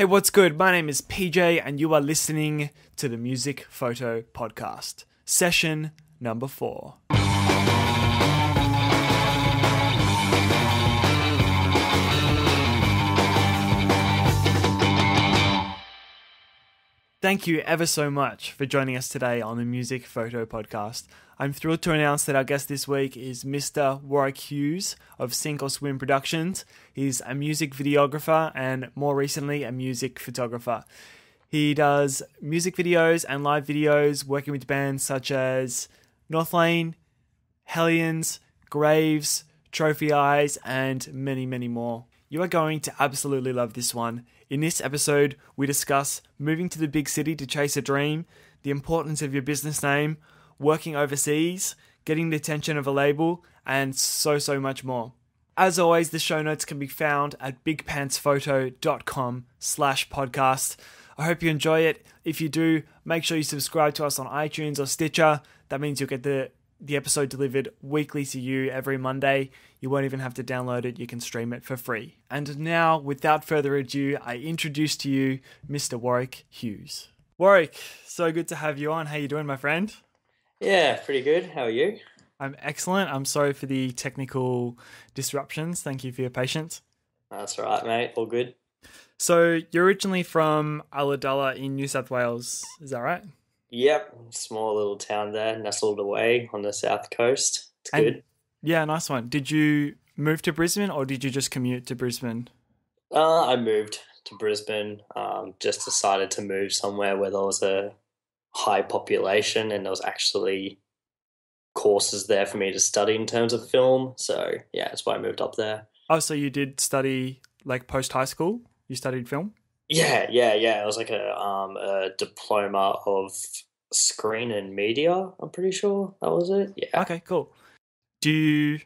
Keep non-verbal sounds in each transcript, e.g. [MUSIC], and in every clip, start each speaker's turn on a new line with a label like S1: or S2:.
S1: Hey, what's good? My name is PJ, and you are listening to the Music Photo Podcast, session number four. Thank you ever so much for joining us today on the Music Photo Podcast. I'm thrilled to announce that our guest this week is Mr. Warwick Hughes of Sink or Swim Productions. He's a music videographer and more recently a music photographer. He does music videos and live videos working with bands such as Northlane, Hellions, Graves, Trophy Eyes, and many, many more. You are going to absolutely love this one. In this episode, we discuss moving to the big city to chase a dream, the importance of your business name, working overseas, getting the attention of a label, and so, so much more. As always, the show notes can be found at bigpantsphoto.com slash podcast. I hope you enjoy it. If you do, make sure you subscribe to us on iTunes or Stitcher. That means you'll get the the episode delivered weekly to you every Monday. You won't even have to download it, you can stream it for free. And now, without further ado, I introduce to you Mr. Warwick Hughes. Warwick, so good to have you on. How you doing, my friend?
S2: Yeah, pretty good. How are you?
S1: I'm excellent. I'm sorry for the technical disruptions. Thank you for your patience.
S2: That's all right, mate. All good.
S1: So, you're originally from Ulladulla in New South Wales, is that right?
S2: Yep, small little town there, nestled away on the south coast. It's
S1: And-
S2: good.
S1: Yeah, nice one. Did you move to Brisbane or did you just commute to Brisbane?
S2: Uh, I moved to Brisbane. Um, just decided to move somewhere where there was a high population and there was actually courses there for me to study in terms of film. So yeah, that's why I moved up there.
S1: Oh, so you did study like post high school? You studied film?
S2: Yeah, yeah, yeah. It was like a um a diploma of screen and media. I'm pretty sure that was it. Yeah.
S1: Okay, cool. Do you,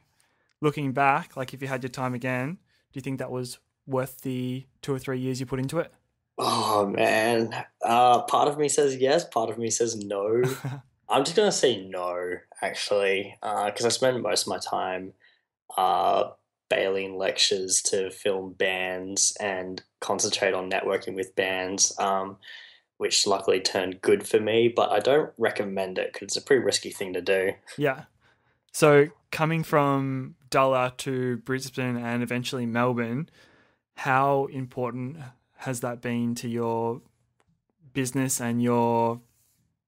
S1: looking back, like if you had your time again, do you think that was worth the two or three years you put into it?
S2: Oh man, uh, part of me says yes, part of me says no. [LAUGHS] I'm just gonna say no, actually, because I spent most of my time uh, bailing lectures to film bands and concentrate on networking with bands, um, which luckily turned good for me. But I don't recommend it because it's a pretty risky thing to do.
S1: yeah. So coming from Dulla to Brisbane and eventually Melbourne, how important has that been to your business and your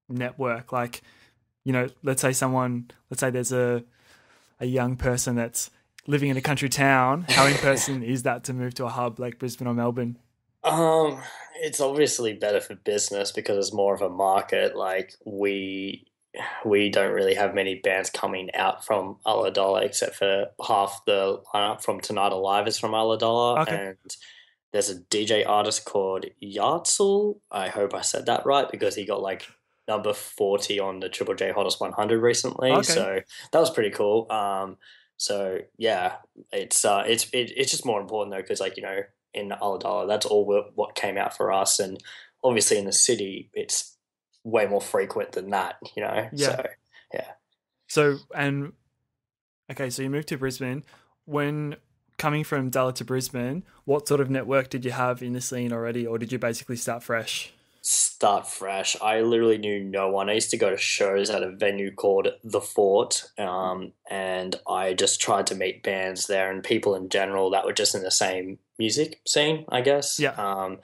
S1: network? Like, you know, let's say someone, let's say there's a a young person that's living in a country town. How in person is that to move to a hub like Brisbane or Melbourne?
S2: Um, it's obviously better for business because it's more of a market. Like we we don't really have many bands coming out from Ulladulla except for half the lineup from Tonight Alive is from Ulladulla.
S1: Okay.
S2: And there's a DJ artist called Yahtzel. I hope I said that right because he got like number 40 on the Triple J Hottest 100 recently.
S1: Okay.
S2: So that was pretty cool. Um, so yeah, it's uh, it's it, it's just more important though because like you know in Ulladulla that's all what came out for us, and obviously in the city it's way more frequent than that. You know.
S1: Yeah.
S2: So yeah.
S1: So and okay, so you moved to Brisbane. When coming from Dulla to Brisbane, what sort of network did you have in the scene already, or did you basically start fresh?
S2: start fresh. I literally knew no one. I used to go to shows at a venue called The Fort, um, and I just tried to meet bands there and people in general that were just in the same music scene, I guess.
S1: Yeah.
S2: Um,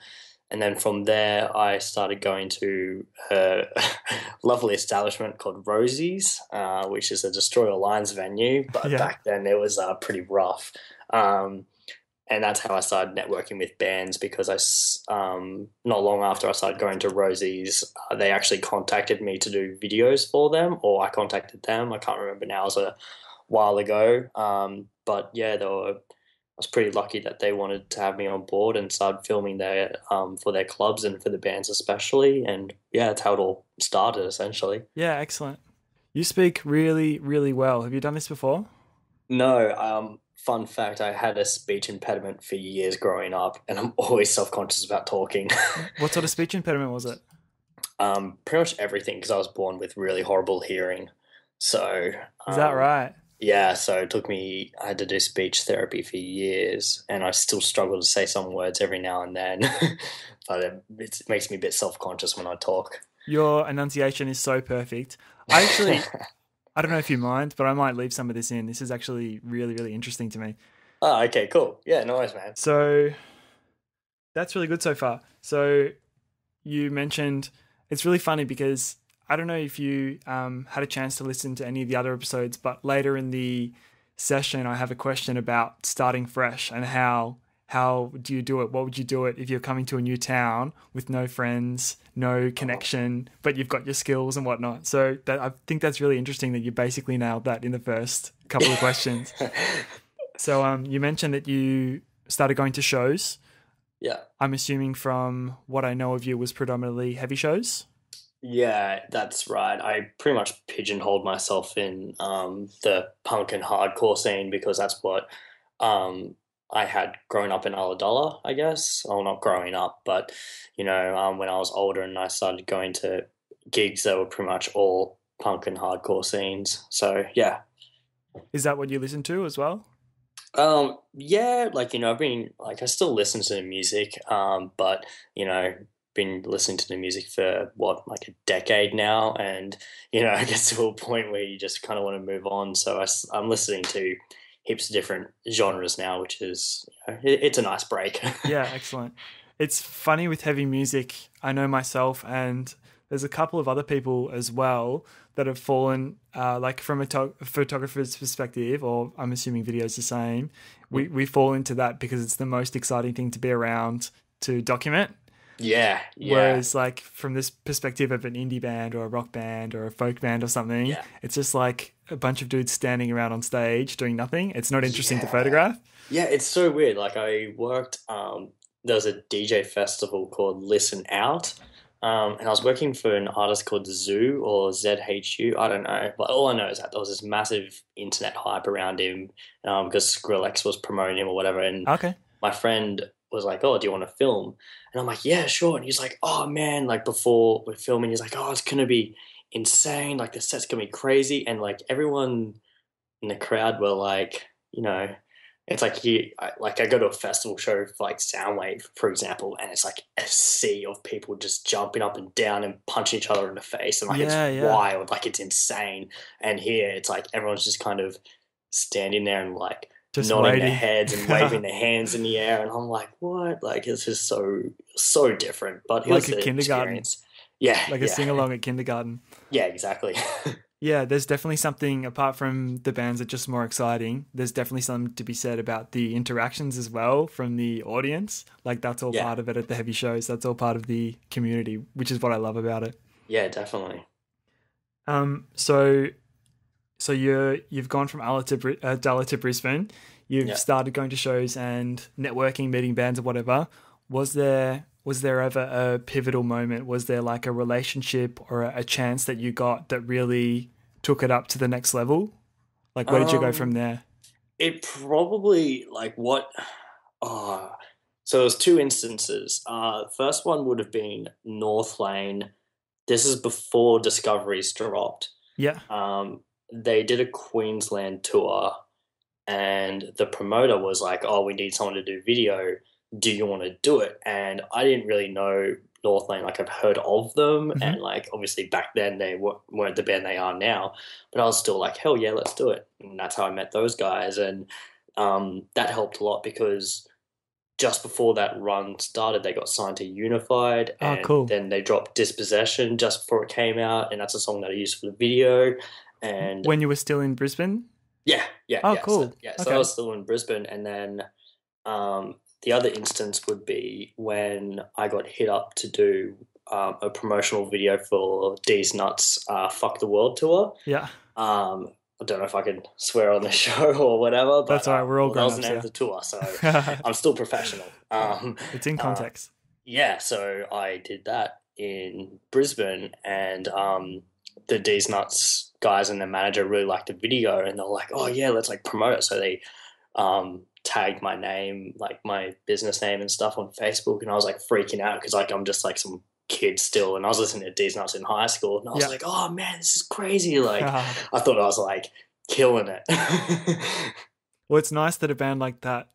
S2: and then from there, I started going to a [LAUGHS] lovely establishment called Rosie's, uh, which is a Destroy All Lines venue. But
S1: Yeah.
S2: back then, it was uh, pretty rough. Um, and that's how I started networking with bands because I, um, not long after I started going to Rosie's, uh, they actually contacted me to do videos for them, or I contacted them. I can't remember now. It was a while ago. Um, but yeah, they were, was pretty lucky that they wanted to have me on board and started filming their um, for their clubs and for the bands especially. And yeah, that's how it all started essentially.
S1: Yeah, excellent. You speak really, really well. Have you done this before?
S2: No, um, fun fact: I had a speech impediment for years growing up, and I'm [LAUGHS] always self conscious about talking. [LAUGHS]
S1: What sort of speech impediment was it?
S2: um, pretty much everything because I was born with really horrible hearing. So
S1: Is that
S2: um,
S1: right?
S2: Yeah, so it took me, I had to do speech therapy for years, and I still struggle to say some words every now and then. [LAUGHS] but it, it makes me a bit self conscious when I talk.
S1: Your enunciation is so perfect. I actually, [LAUGHS] I don't know if you mind, but I might leave some of this in. This is actually really, really interesting to me.
S2: Oh, okay, cool. Yeah, nice, man.
S1: So that's really good so far. So you mentioned it's really funny because I don't know if you um, had a chance to listen to any of the other episodes, but later in the session, I have a question about starting fresh and how how do you do it? What would you do it if you're coming to a new town with no friends, no connection, but you've got your skills and whatnot? So that, I think that's really interesting that you basically nailed that in the first couple of questions. [LAUGHS] so um, you mentioned that you started going to shows.
S2: Yeah.
S1: I'm assuming from what I know of you was predominantly heavy shows.
S2: Yeah, that's right. I pretty much pigeonholed myself in um, the punk and hardcore scene because that's what um, I had grown up in Ulladulla, I guess. Well, not growing up, but you know, um, when I was older and I started going to gigs, they were pretty much all punk and hardcore scenes. So yeah.
S1: Is that what you listen to as well?
S2: Um, yeah, like you know, I've been like I still listen to the music, um, but you know, been listening to the music for what like a decade now, and you know, [LAUGHS] I get to a point where you just kind of want to move on. So I, I'm listening to heaps of different genres now, which is you know, it, it's a nice break. [LAUGHS]
S1: yeah, excellent. It's funny with heavy music. I know myself, and there's a couple of other people as well that have fallen, uh, like from a, to- photographer's perspective, or I'm assuming video's the same. We we fall into that because it's the most exciting thing to be around to document.
S2: Yeah, yeah.
S1: Whereas, like from this perspective of an indie band or a rock band or a folk band or something,
S2: Yeah.
S1: it's just like a bunch of dudes standing around on stage doing nothing. It's not interesting to photograph.
S2: Yeah, it's so weird. Like I worked, um, there was a DJ festival called Listen Out, um, and I was working for an artist called Zoo or ZHU. I don't know, but all I know is that there was this massive internet hype around him um, because Skrillex was promoting him or whatever. And
S1: Okay.
S2: my friend was like, "Oh, do you want to film?" And I'm like, "Yeah, sure." And he's like, "Oh man!" Like before we're filming, he's like, "Oh, it's gonna be insane! Like the set's gonna be crazy!" And like everyone in the crowd were like, you know, it's like you I, like I go to a festival show for like Soundwave, for example, and it's like a sea of people just jumping up and down and punching each other in the face, and like
S1: Yeah,
S2: it's
S1: yeah.
S2: wild, like it's insane. And here, it's like everyone's just kind of standing there and like
S1: Just
S2: nodding
S1: waiting.
S2: their heads and waving their [LAUGHS] hands in the air, and I'm like, what? Like this is so so different, but it
S1: Like
S2: was
S1: a kindergarten.
S2: experience. Yeah,
S1: like a sing along [LAUGHS] at kindergarten.
S2: Yeah, exactly. [LAUGHS]
S1: Yeah, there's definitely something apart from the bands that are just more exciting. There's definitely something to be said about the interactions as well from the audience. Like that's all
S2: Yeah.
S1: part of it at the heavy shows. That's all part of the community, which is what I love about it.
S2: yeah, definitely.
S1: Um, so, so you're you've gone from Ulla to uh, Dulla to Brisbane. You've
S2: Yeah.
S1: started going to shows and networking, meeting bands or whatever. Was there was there ever a pivotal moment? Was there like a relationship or a, a chance that you got that really took it up to the next level? Like, where did you go
S2: Um,
S1: from there?
S2: It probably like what? Oh, so there's two instances. Uh, first one would have been Northlane. This is before Discoveries dropped.
S1: Yeah,
S2: Um, they did a Queensland tour, and the promoter was like, "Oh, we need someone to do video. Do you want to do it?" And I didn't really know Northlane. Like I've heard of them,
S1: Mhm.
S2: and like obviously back then they weren't the band they are now. But I was still like, "Hell yeah, let's do it!" And that's how I met those guys, and um, that helped a lot because just before that run started, they got signed to Unified,
S1: Oh,
S2: and
S1: cool.
S2: then they dropped Dispossession just before it came out, and that's a song that I used for the video. And
S1: when you were still in Brisbane.
S2: yeah, yeah,
S1: Oh,
S2: yeah.
S1: cool.
S2: So, yeah, so
S1: Okay.
S2: I was still in Brisbane, and then um, the other instance would be when I got hit up to do um, a promotional video for Deez Nuts uh, "Fuck the World" tour.
S1: Yeah,
S2: Um, I don't know if I can swear on the [LAUGHS] show or whatever. But,
S1: That's all right, we're all
S2: well, that was the
S1: grown-ups,
S2: name of the tour, so [LAUGHS] I'm still professional. Um,
S1: it's in
S2: uh,
S1: context.
S2: yeah, so I did that in Brisbane, and um, the Deez Nuts guys and the manager really liked the video, and they're like, "Oh yeah, let's like promote it." So they um, tagged my name, like my business name and stuff on Facebook, and I was like freaking out because like I'm just like some kid still, and I was listening to Deez Nuts in high school, and I was
S1: Yeah.
S2: like, "Oh man, this is crazy!" Like [LAUGHS] I thought I was like killing it. [LAUGHS]
S1: Well, it's nice that a band like that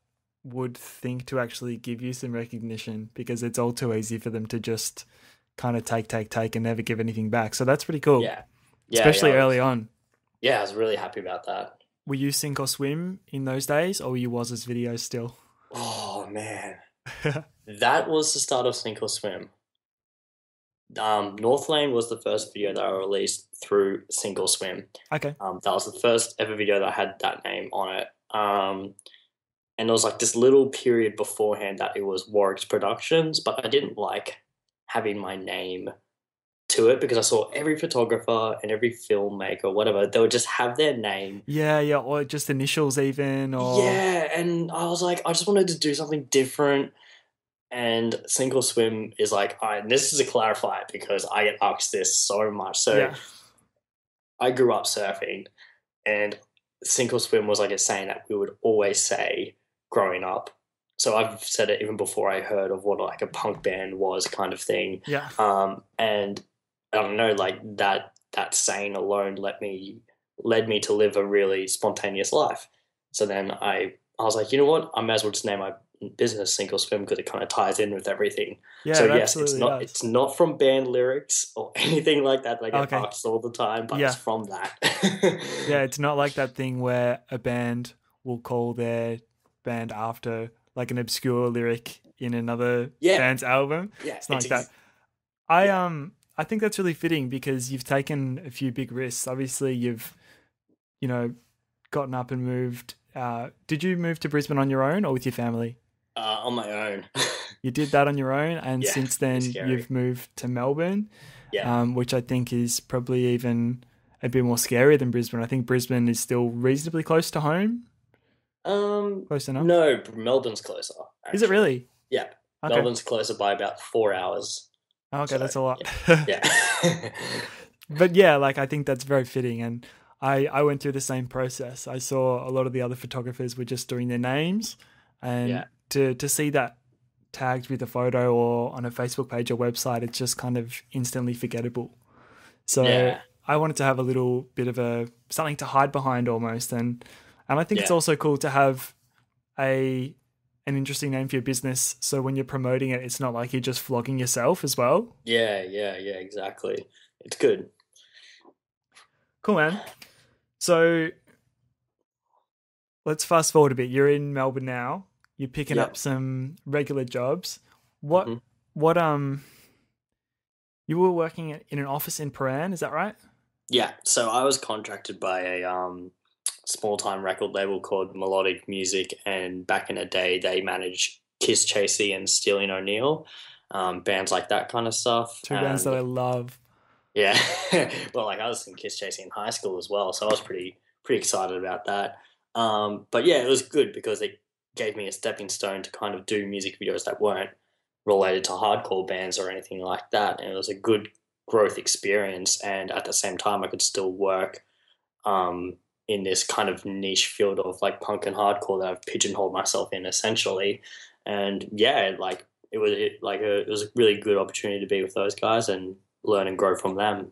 S1: would think to actually give you some recognition because it's all too easy for them to just kind of take, take, take and never give anything back. So that's pretty cool.
S2: yeah. Yeah,
S1: Especially
S2: yeah, I was-
S1: early on.
S2: Yeah, I was really happy about that.
S1: Were you sink or swim in those days or were you was as videos still?
S2: Oh man, [LAUGHS] that was the start of Sink or Swim. Um, Northlane was the first video that I released through Sink or Swim.
S1: okay.
S2: Um, that was the first ever video that had that name on it. Um, and there was like this little period beforehand that it was Warwick's Productions, but I didn't like having my name to it because I saw every photographer and every filmmaker, whatever, they would just have their name
S1: Yeah, yeah, or just initials even or
S2: yeah, and I was like, I just wanted to do something different. And Sink or Swim is like, all right, and this is a clarifier because I get asked this so much. So
S1: Yeah.
S2: I grew up surfing, and Sink or Swim was like a saying that we would always say growing up. So I've said it even before I heard of what like a punk band was, kind of thing.
S1: Yeah.
S2: Um, and I don't know, like that that saying alone let me led me to live a really spontaneous life. So then I I was like, you know what, I may as well just name my business Sink or Swim because it kind of ties in with everything.
S1: Yeah,
S2: so yes, it's not
S1: does.
S2: it's not from band lyrics or [LAUGHS] anything like that. Like I
S1: Okay.
S2: get asked all the time, but
S1: Yeah.
S2: it's from that.
S1: Yeah, [LAUGHS] it's not like that thing where a band will call their band after like an obscure lyric in another
S2: Yeah.
S1: band's album.
S2: yeah,
S1: It's like that. I um I think that's really fitting because you've taken a few big risks. Obviously, you've you know gotten up and moved. Uh, did you move to Brisbane on your own or with your family?
S2: uh, on my own. [LAUGHS]
S1: You did that on your own, and
S2: Yeah,
S1: since [LAUGHS] then you've moved to Melbourne,
S2: yeah,
S1: um, which I think is probably even a bit more scary than Brisbane. I think Brisbane is still reasonably close to home.
S2: Um,
S1: Close enough.
S2: no, Melbourne's closer.
S1: Is it really?
S2: Yeah,
S1: Okay.
S2: Melbourne's closer by about four hours.
S1: okay,
S2: so,
S1: that's a lot.
S2: Yeah, [LAUGHS] [LAUGHS]
S1: but yeah, like I think that's very fitting. And I, I went through the same process. I saw a lot of the other photographers were just doing their names, and
S2: Yeah.
S1: to to see that tagged with a photo or on a Facebook page or website, it's just kind of instantly forgettable. So
S2: Yeah.
S1: I wanted to have a little bit of a something to hide behind almost, and and I think it's also cool to have a an interesting name for your business. So when you're promoting it, it's not like you're just flogging yourself as well.
S2: yeah, yeah, yeah. Exactly. It's good.
S1: Cool, man. So let's fast forward a bit. You're in Melbourne now. You're picking
S2: Yeah.
S1: up some regular jobs. What?
S2: Mhm.
S1: What? Um. You were working in an office in Prahran, is that right?
S2: Yeah, so I was contracted by a um, small time record label called Melodic Music, and back in the day, they managed Kisschasy and Stealing O'Neal, um, bands like that kind of stuff.
S1: Two bands that I love.
S2: yeah, [LAUGHS] well, like I was in Kisschasy in high school as well, so I was pretty pretty excited about that. Um, but yeah, it was good because it gave me a stepping stone to kind of do music videos that weren't related to hardcore bands or anything like that, and it was a good growth experience. And at the same time, I could still work um, in this kind of niche field of like punk and hardcore that I've pigeonholed myself in essentially. And yeah, like it was it, like a, it was a really good opportunity to be with those guys and learn and grow from them.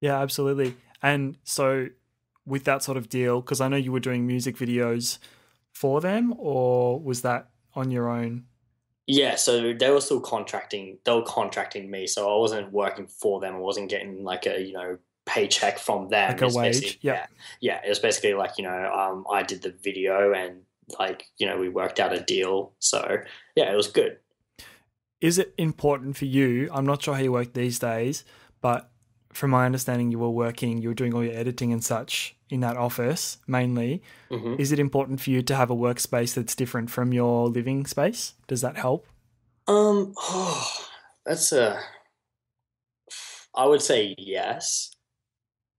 S1: Yeah, absolutely. And so with that sort of deal, because I know you were doing music videos for them, or was that on your own?
S2: Yeah, so they were still contracting. They were contracting me, so I wasn't working for them. I wasn't getting like a you know paycheck from them.
S1: Like a wage,
S2: basically-
S1: yeah.
S2: yeah. It was basically like you know um, I did the video and like you know we worked out a deal. So yeah, it was good.
S1: Is it important for you? I'm not sure how you work these days, but from my understanding, you were working, you were doing all your editing and such in that office mainly.
S2: hmm
S1: Is it important for you to have a workspace that's different from your living space? Does that help?
S2: Um, oh, [SIGHS] that's a. I would say yes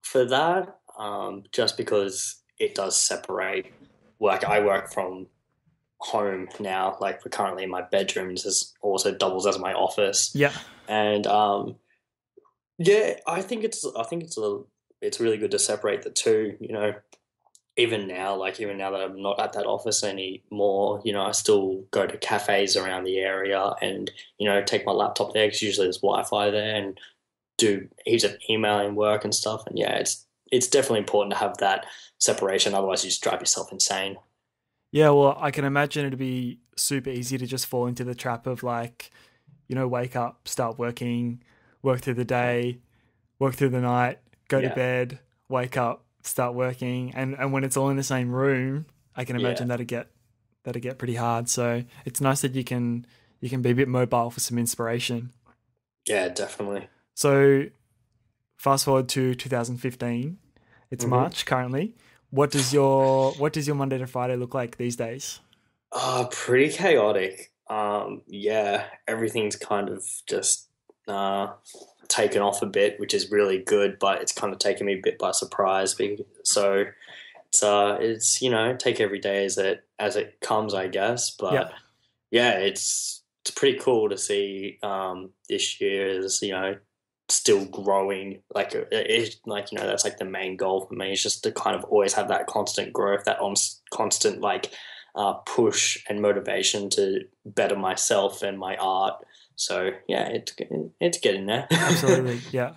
S2: for that. Um, just because it does separate work. I work from home now. Like we're currently in my bedrooms, as also doubles as my office.
S1: Yeah.
S2: And um, yeah, I think it's. I think it's a. It's really good to separate the two. You know, even now, like even now that I'm not at that office anymore, you know, I still go to cafes around the area and you know take my laptop there because usually there's Wi-Fi there and do heaps of emailing work and stuff. And yeah, it's it's definitely important to have that separation. Otherwise, you just drive yourself insane.
S1: Yeah, well, I can imagine it'd be super easy to just fall into the trap of like, you know, wake up, start working, work through the day, work through the night, go
S2: Yeah.
S1: to bed, wake up, start working, and and when it's all in the same room, I can imagine that'd get that'd get pretty hard. So it's nice that you can you can be a bit mobile for some inspiration.
S2: Yeah, definitely.
S1: So fast forward to 2015. It's
S2: Mhm.
S1: March currently. What does your what does your Monday to Friday look like these days?
S2: Uh, pretty chaotic. Um, yeah, everything's kind of just uh, taken off a bit, which is really good, but it's kind of taken me a bit by surprise. So it's uh, it's you know, take every day as it as it comes, I guess. But
S1: Yeah.
S2: yeah, it's it's pretty cool to see um, this year is you know still growing. Like it, it, like you know that's like the main goal for me is just to kind of always have that constant growth, that on constant like uh, push and motivation to better myself and my art. So yeah, it's it's getting there. [LAUGHS]
S1: Absolutely. yeah.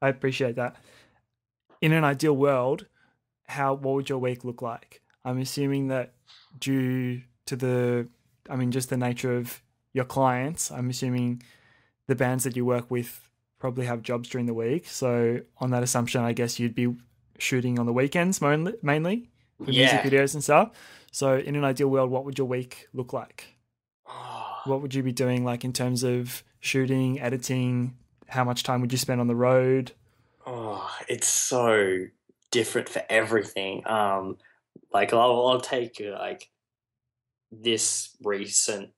S1: I appreciate that. In an ideal world, how what would your week look like? I'm assuming that due to the I mean just the nature of your clients, I'm assuming the bands that you work with probably have jobs during the week. So on that assumption, I guess you'd be shooting on the weekends mainly, mainly for
S2: yeah.
S1: music videos and stuff. So in an ideal world, what would your week look like? What would you be doing like in terms of shooting, editing? How much time would you spend on the road?
S2: Oh, it's so different for everything. Um, like I'll, I'll take like this recent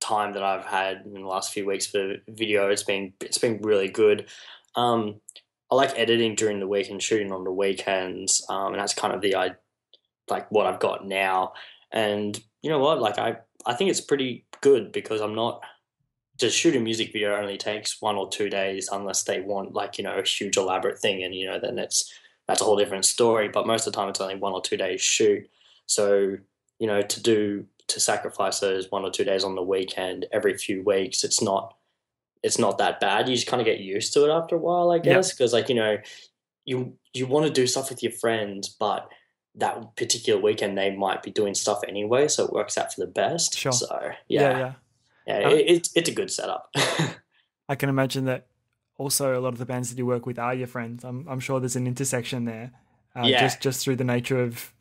S2: time that I've had in the last few weeks for video. It's been it's been really good. Um, I like editing during the week and shooting on the weekends, um, and that's kind of the I like what I've got now. And you know what? Like I I think it's pretty good because I'm not to shoot a music video only takes one or two days unless they want like you know a huge elaborate thing and you know then it's that's a whole different story but most of the time it's only one or two days shoot so you know to do to sacrifice those one or two days on the weekend every few weeks it's not it's not that bad you just kind of get used to it after a while i guess because like you know you you want to do stuff with your friends but that particular weekend they might be doing stuff anyway so it works out for the best
S1: Sure.
S2: so
S1: yeah.
S2: yeah
S1: yeah.
S2: yeah,
S1: Uh,
S2: it, it's it's a good setup. [LAUGHS]
S1: I can imagine that also a lot of the bands that you work with are your friends. I'm I'm sure there's an intersection there. Uh,
S2: Yeah.
S1: just just through the nature of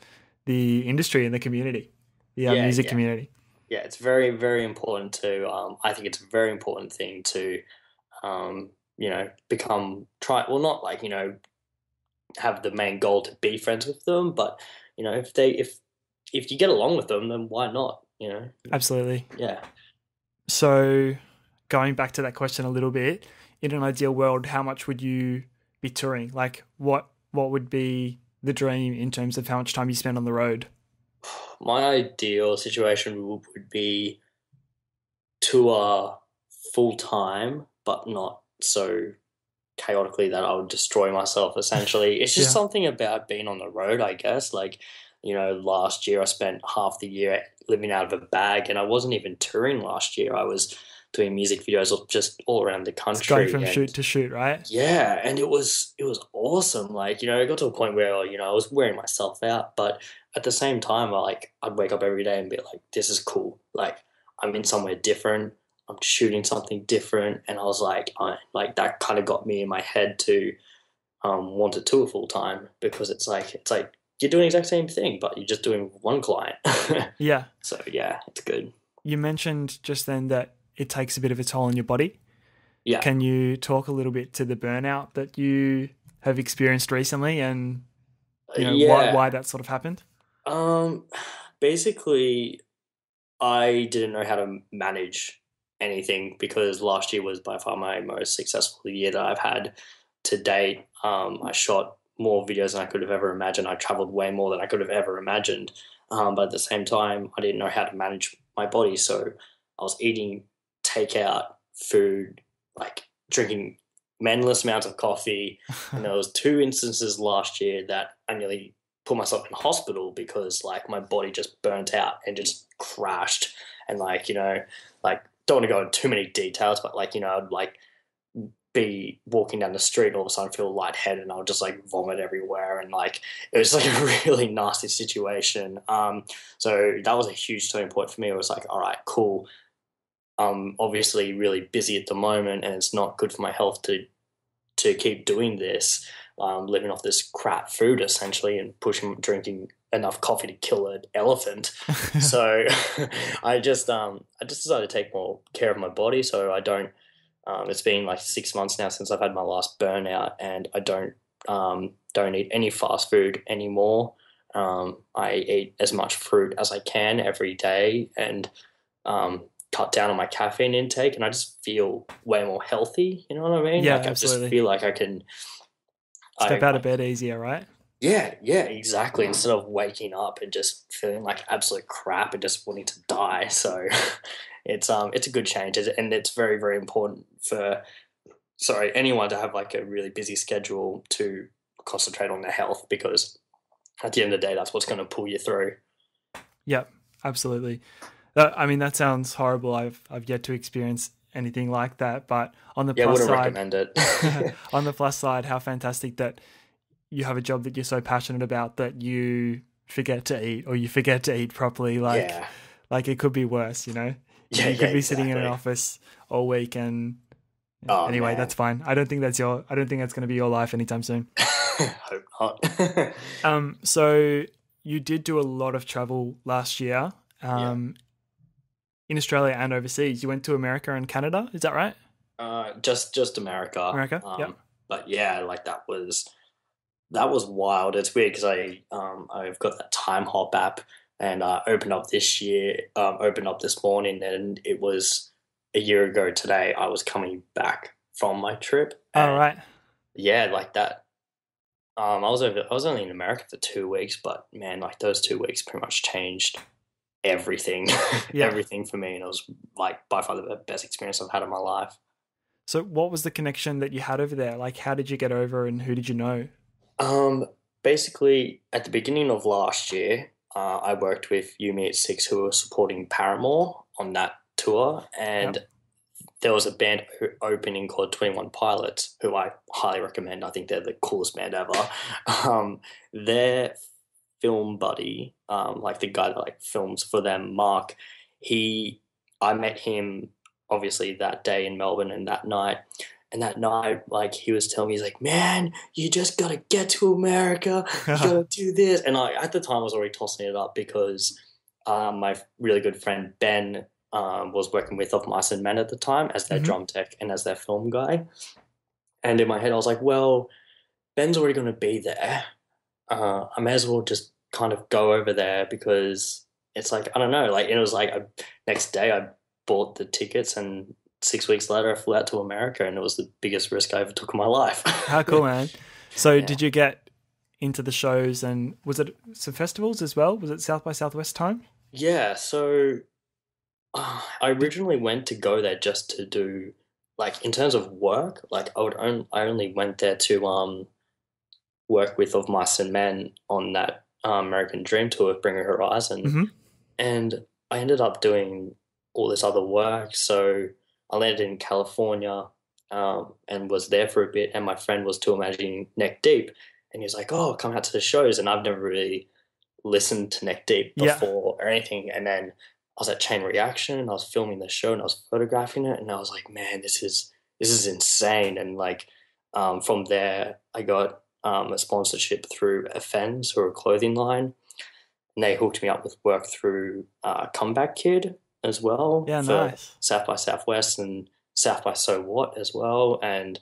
S1: the industry and the community. The uh,
S2: Yeah,
S1: music
S2: yeah.
S1: community.
S2: yeah, it's very very important to. Um, I think it's a very important thing to, um, you know, become try. Well, not like you know, have the main goal to be friends with them, but you know, if they if if you get along with them, then why not? You know,
S1: Absolutely.
S2: yeah.
S1: So going back to that question a little bit, in an ideal world, how much would you be touring? Like what what would be the dream in terms of how much time you spend on the road?
S2: My ideal situation would, be tour full time, but not so chaotically that I would destroy myself. Essentially, it's just
S1: Yeah.
S2: something about being on the road. I guess, like you know, last year I spent half the year living out of a bag, and I wasn't even touring last year. I was doing music videos just all around the
S1: It's
S2: country.
S1: going from
S2: and-
S1: shoot to shoot, right?
S2: yeah, and it was it was awesome. Like you know, it got to a point where you know I was wearing myself out, but at the same time, I like I'd wake up every day and be like, "This is cool." Like I'm in somewhere different. I'm shooting something different, and I was like, I, like that kind of got me in my head to um, want to tour full time because it's like it's like you're doing the exact same thing, but you're just doing one client. [LAUGHS]
S1: Yeah.
S2: so yeah, it's good.
S1: You mentioned just then that it takes a bit of a toll on your body.
S2: Yeah.
S1: Can you talk a little bit to the burnout that you have experienced recently and you know why, why that sort of happened?
S2: Um, basically, I didn't know how to manage anything because last year was by far my most successful year that I've had to date. Um, I shot more videos than I could have ever imagined. I traveled way more than I could have ever imagined. Um, but at the same time, I didn't know how to manage my body, so I was eating takeout food, like drinking endless amounts of coffee, [LAUGHS] and there was two instances last year that I nearly put myself in hospital because like my body just burnt out and just crashed and like you know like don't want to go into too many details but like you know I'd like be walking down the street and all of a sudden feel lightheaded and I'll just like vomit everywhere and like it was like [LAUGHS] a really nasty situation. Um, so that was a huge turning point for me. It was like, all right, cool. I'm obviously really busy at the moment and it's not good for my health to to keep doing this, um, living off this crap food essentially and pushing drinking enough coffee to kill an elephant. [LAUGHS] so [LAUGHS] I just um, I just decided to take more care of my body so I don't um, it's been like six months now since I've had my last burnout, and I don't um, don't eat any fast food anymore. Um, I eat as much fruit as I can every day, and um, cut down on my caffeine intake, and I just feel way more healthy. You know what I mean?
S1: Yeah,
S2: like,
S1: absolutely.
S2: I just feel like I can
S1: Step
S2: I-
S1: out of bed easier, right?
S2: Yeah, yeah, exactly. Instead of waking up and just feeling like absolute crap and just wanting to die, [LAUGHS] so it's um it's a good change, and it's very very important for sorry anyone to have like a really busy schedule to concentrate on their health because at the end of the day that's what's going to pull you through.
S1: Yep, absolutely. That, I mean, that sounds horrible. I've I've yet to experience anything like that. But on the
S2: Yeah,
S1: plus side,
S2: recommend it. [LAUGHS] [LAUGHS]
S1: on the plus side, how fantastic that you have a job that you're so passionate about that you forget to eat or you forget to eat properly. Like,
S2: yeah,
S1: like it could be worse. You know, [LAUGHS]
S2: yeah,
S1: you could
S2: yeah,
S1: be sitting in an office all week and.
S2: Oh,
S1: anyway,
S2: man.
S1: that's fine. I don't think that's your. I don't think that's going to be your life anytime soon.
S2: Hope not.
S1: Um, so you did do a lot of travel last year, um, in Australia and overseas. You went to America and Canada. Is that right?
S2: Uh, just just America.
S1: America,
S2: Um,
S1: yep.
S2: But yeah, like that was that was wild. It's weird because I um I've got that time hop app and uh, opened up this year. Um, opened up this morning, and it was a year ago today. I was coming back from my trip.
S1: All right.
S2: Yeah, like that. Um, I was over. I was only in America for two weeks, but man, like those two weeks pretty much changed everything. [LAUGHS]
S1: Yeah.
S2: everything for me, and it was like by far the best experience I've had in my life.
S1: So, what was the connection that you had over there? Like, how did you get over, and who did you know?
S2: Um, basically, at the beginning of last year, uh, I worked with You Me at Six, who were supporting Paramore on that tour, and there was a band opening called Twenty One Pilots, who I highly recommend. I think they're the coolest band ever. [LAUGHS] Um, their film buddy, um, like the guy that like films for them, Mark, he, I met him obviously that day in Melbourne, and that night. And that night, like he was telling me, he's like, "Man, you just gotta get to America. You [LAUGHS] gotta do this." And I, at the time, I was already tossing it up because um, my really good friend Ben um, was working with Of Mice and Men at the time as their
S1: Mhm.
S2: drum tech and as their film guy. And in my head, I was like, "Well, Ben's already gonna be there. Uh, I may as well just kind of go over there because it's like I don't know. Like it was like I, next day, I bought the tickets and." Six weeks later, I flew out to America, and it was the biggest risk I ever took in my life.
S1: How cool, man! [LAUGHS] So,
S2: Yeah.
S1: did you get into the shows, and was it some festivals as well? Was it South by Southwest time?
S2: Yeah, so uh, I originally went to go there just to do like in terms of work, like I would only I only went there to um work with Of Mice and Men on that um, American Dream tour with Bring a Horizon,
S1: Mhm.
S2: and I ended up doing all this other work. So I landed in California um, and was there for a bit, and my friend was tour managing Neck Deep, and he was like, "Oh, come out to the shows," and I've never really listened to Neck Deep
S1: Yeah.
S2: before or anything, and then I was at Chain Reaction and I was filming the show and I was photographing it and I was like, man, this is this is insane. And like um, from there, I got um, a sponsorship through Offends, who are a clothing line, and they hooked me up with work through uh, Comeback Kid as well.
S1: Yeah,
S2: for
S1: nice.
S2: South by Southwest and South by So What as well, and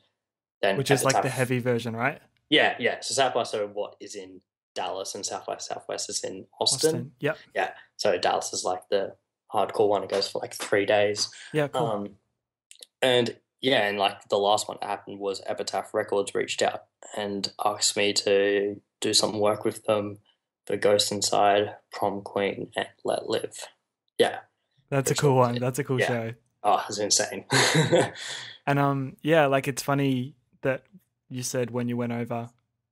S2: then
S1: Which is like the heavy version, right?
S2: Yeah, yeah. So South by So What is in Dallas, and South by Southwest is in Austin.
S1: Yep. Yeah.
S2: So Dallas is like the hardcore one. It goes for like three days.
S1: Yeah. Cool.
S2: Um, and yeah, and like the last one that happened was Epitaph Records reached out and asked me to do some work with them for Ghost Inside, Prom Queen, and Let Live. Yeah.
S1: That's a cool one.
S2: it.
S1: That's a cool
S2: Yeah.
S1: show.
S2: Oh, it's insane. [LAUGHS]
S1: And um, yeah, like it's funny that you said when you went over,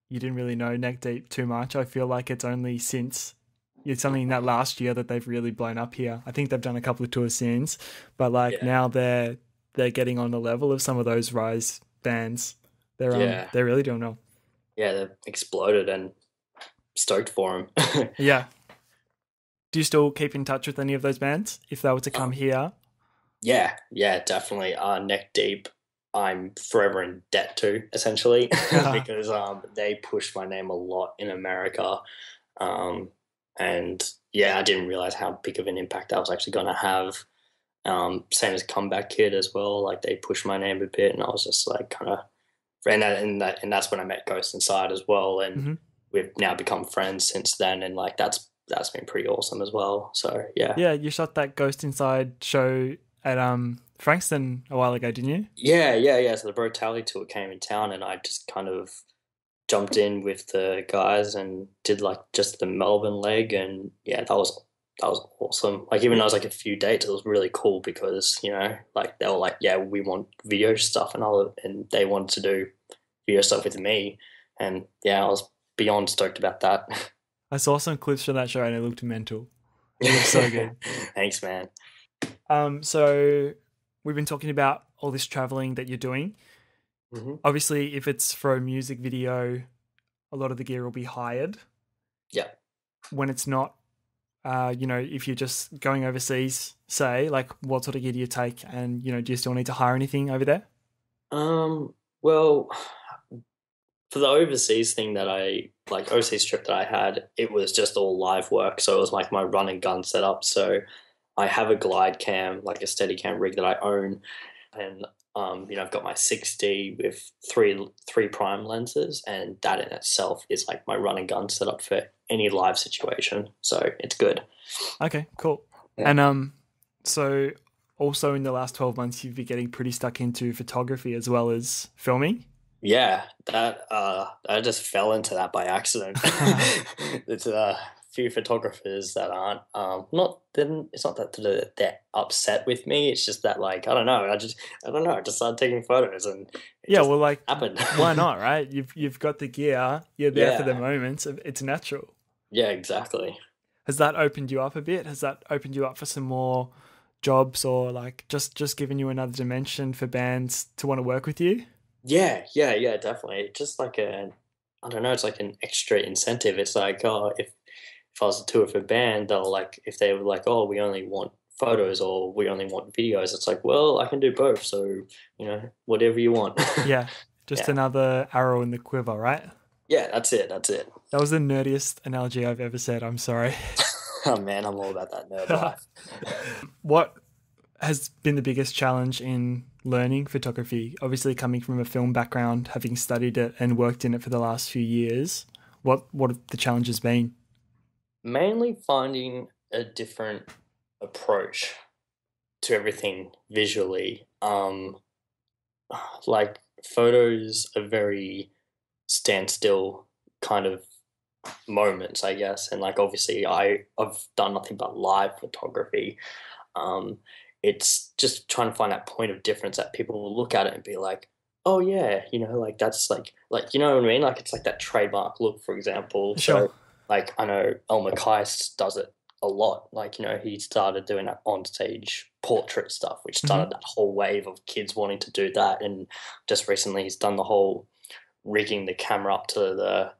S1: you didn't really know Neck Deep too much. I feel like it's only since it's something that last year that they've really blown up here. I think they've done a couple of tours since, but like
S2: Yeah.
S1: now they're they're getting on the level of some of those rise bands. They're um,
S2: Yeah.
S1: they're really doing well.
S2: Yeah, they've exploded and stoked for them. [LAUGHS]
S1: Yeah. Do you still keep in touch with any of those bands if they were to come here?
S2: yeah, yeah, definitely. Uh, neck deep. I'm forever in debt to essentially [LAUGHS] [LAUGHS] because um, they pushed my name a lot in America, um, and yeah, I didn't realize how big of an impact that was actually going to have. Um, same as comeback kid as well. Like they pushed my name a bit, and I was just like kind of, and that, and that and that's when I met Ghost Inside as well, and
S1: Mhm.
S2: we've now become friends since then, and like that's that's been pretty awesome as well. So yeah,
S1: Yeah, you shot that Ghost Inside show at um Frankston a while ago, didn't you?
S2: Yeah, yeah, yeah. So the Brutality tour came in town, and I just kind of jumped in with the guys and did like just the Melbourne leg, and yeah, that was that was awesome. Like even though it was like a few dates, it was really cool because you know, like they were like, yeah, we want video stuff, and all, and they wanted to do video stuff with me, and yeah, I was beyond stoked about that. [LAUGHS]
S1: I saw some clips from that show and it looked mental. It looks so good. [LAUGHS]
S2: Thanks, man.
S1: Um, so we've been talking about all this traveling that you're doing.
S2: hmm
S1: Obviously, if it's for a music video, a lot of the gear will be hired.
S2: Yeah.
S1: When it's not, uh, you know, if you're just going overseas, say, like, what sort of gear do you take, and you know, do you still need to hire anything over there?
S2: Um, well, for the overseas thing that I like overseas trip that I had, it was just all live work. So it was like my run and gun setup. So I have a glide cam, like a steady cam rig that I own, and um, you know, I've got my 6D with three three prime lenses, and that in itself is like my run and gun setup for any live situation. So it's good.
S1: Okay, cool.
S2: Yeah.
S1: And um, so also in the last twelve months, you've been getting pretty stuck into photography as well as filming.
S2: Yeah, that uh, I just fell into that by accident. [LAUGHS] [LAUGHS] it's a few photographers that aren't um not then it's not that they're, they're upset with me. It's just that like I don't know. I just I don't know. I just started taking photos and it
S1: Yeah,
S2: just
S1: well, like,
S2: happened.
S1: why not, [LAUGHS] right? You've you've got the gear, you're there for the
S2: Yeah.
S1: moments. It's natural.
S2: Yeah, exactly.
S1: Has that opened you up a bit? Has that opened you up for some more jobs, or like just just given you another dimension for bands to want to work with you?
S2: Yeah, yeah, yeah, definitely. Just like a, I don't know, it's like an extra incentive. It's like, oh, if if I was a tour for a band, they'll like, if they were like, oh, we only want photos or we only want videos, it's like, well, I can do both. So, you know, whatever you want.
S1: Yeah, [LAUGHS] just
S2: Yeah.
S1: another arrow in the quiver, right?
S2: Yeah, that's it. That's it. [LAUGHS]
S1: That was the nerdiest analogy I've ever said. I'm sorry. [LAUGHS]
S2: Oh man, I'm all about that nerd life. [LAUGHS]
S1: what has been the biggest challenge in learning photography? Obviously, coming from a film background, having studied it and worked in it for the last few years, what what have the challenges been?
S2: Mainly finding a different approach to everything visually. Um, [SIGHS] like photos are very standstill kind of moments, I guess. And like obviously, I I've done nothing but live photography. Um, it's just trying to find that point of difference that people will look at it and be like, oh yeah, you know, like that's like like you know what I mean? Like it's like that trademark look, for example.
S1: Sure.
S2: So like I know Elmakias does it a lot. Like you know, he started doing that on stage portrait stuff, which started that whole wave of kids wanting to do that. And just recently, he's done the whole rigging the camera up to the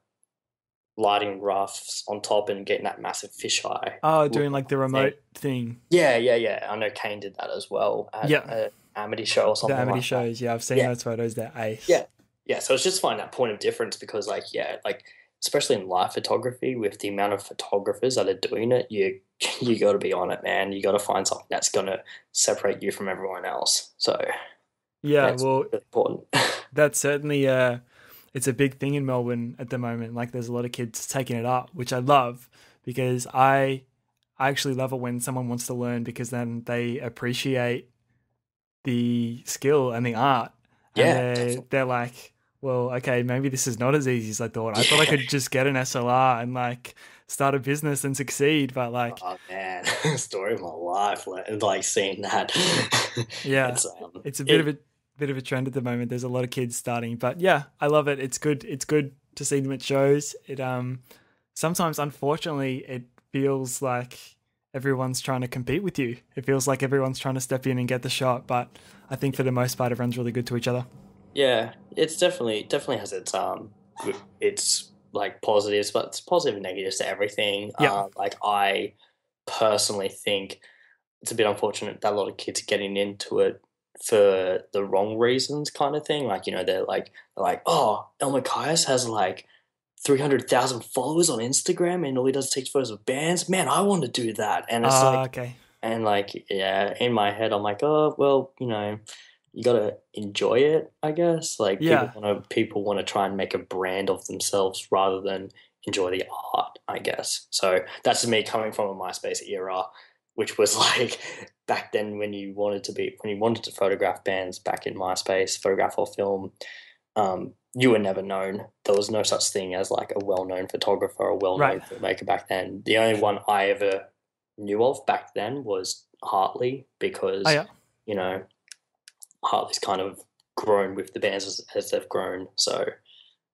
S2: lighting rafts on top and getting that massive fisheye.
S1: Oh, doing like the remote thing,
S2: Yeah, yeah, yeah. I know Kane did that as well at
S1: Yeah.
S2: a Amity show or
S1: the
S2: something.
S1: Amity
S2: like that.
S1: shows. Yeah, I've seen
S2: Yeah.
S1: those photos. They're ace.
S2: Yeah. Yeah, so it's just finding that point of difference because, like, yeah, like especially in live photography, with the amount of photographers that are doing it, you [LAUGHS] you got to be on it, man. You got to find something that's going to separate you from everyone else. So
S1: yeah.
S2: that's
S1: Well,
S2: really important. [LAUGHS]
S1: that's certainly uh it's a big thing in Melbourne at the moment. Like there's a lot of kids taking it up, which I love because I I actually love it when someone wants to learn because then they appreciate the skill and the art. And
S2: Yeah,
S1: they're, they're like, well, okay, maybe this is not as easy as I thought. I thought I could just get an SLR and like start a business and succeed, but like
S2: oh man, [LAUGHS] story of my life, like, like seeing that.
S1: Yeah. [LAUGHS]
S2: it's, um,
S1: it's a bit
S2: it-
S1: of a bit of a trend at the moment. There's a lot of kids starting, but yeah, I love it. It's good. It's good to see them at shows. It um sometimes unfortunately it feels like everyone's trying to compete with you. It feels like everyone's trying to step in and get the shot, but I think for the most part everyone's really good to each other.
S2: Yeah, it's definitely definitely has its um its like positives, but it's positive and negatives to everything.
S1: Yeah.
S2: Uh, like I personally think it's a bit unfortunate that a lot of kids are getting into it for the wrong reasons, kind of thing. Like you know, they're like they're like, oh, Elmakias has like three hundred thousand followers on Instagram, and all he does is take photos of bands. Man, I want to do that, and it's
S1: Ah,
S2: like
S1: okay.
S2: and like, yeah, in my head, I'm like, oh, well, you know, you gotta enjoy it, I guess. Like,
S1: Yeah.
S2: people want to people want to try and make a brand of themselves rather than enjoy the art, I guess. So that's me coming from a MySpace era, which was [LAUGHS] like back then when you wanted to be when you wanted to photograph bands back in MySpace, photograph or film. Um, you were never known. There was no such thing as like a well-known photographer or well-known
S1: Right.
S2: filmmaker back then. The only one I ever knew of back then was Hartley because
S1: Oh, yeah.
S2: you know Hartley's kind of grown with the bands as, as they've grown. So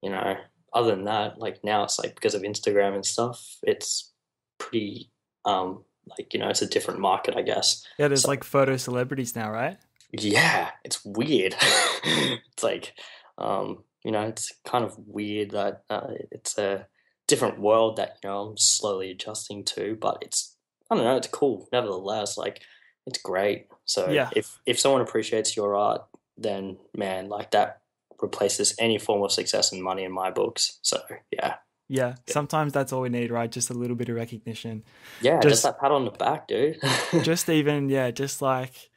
S2: you know, other than that, like now it's like because of Instagram and stuff, it's pretty um like you know it's a different market, I guess.
S1: Yeah, there's
S2: So-
S1: like photo celebrities now, right?
S2: Yeah, it's weird. [LAUGHS] it's like, um, you know, it's kind of weird that uh, it's a different world that you know I'm slowly adjusting to, but it's I don't know, it's cool. Nevertheless, like it's great. So
S1: Yeah.
S2: if if someone appreciates your art, then man, like that replaces any form of success and money in my books. So yeah,
S1: Yeah. Sometimes that's all we need, right? Just a little bit of recognition.
S2: yeah,
S1: Just-
S2: just that pat on the back, dude. [LAUGHS]
S1: just even, yeah, just like,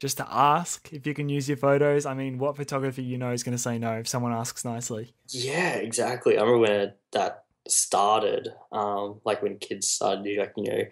S1: just to ask if you can use your photos. I mean, what photographer you know is going to say no if someone asks nicely?
S2: Yeah, exactly. I remember when that started, um, like when kids started, like, you know,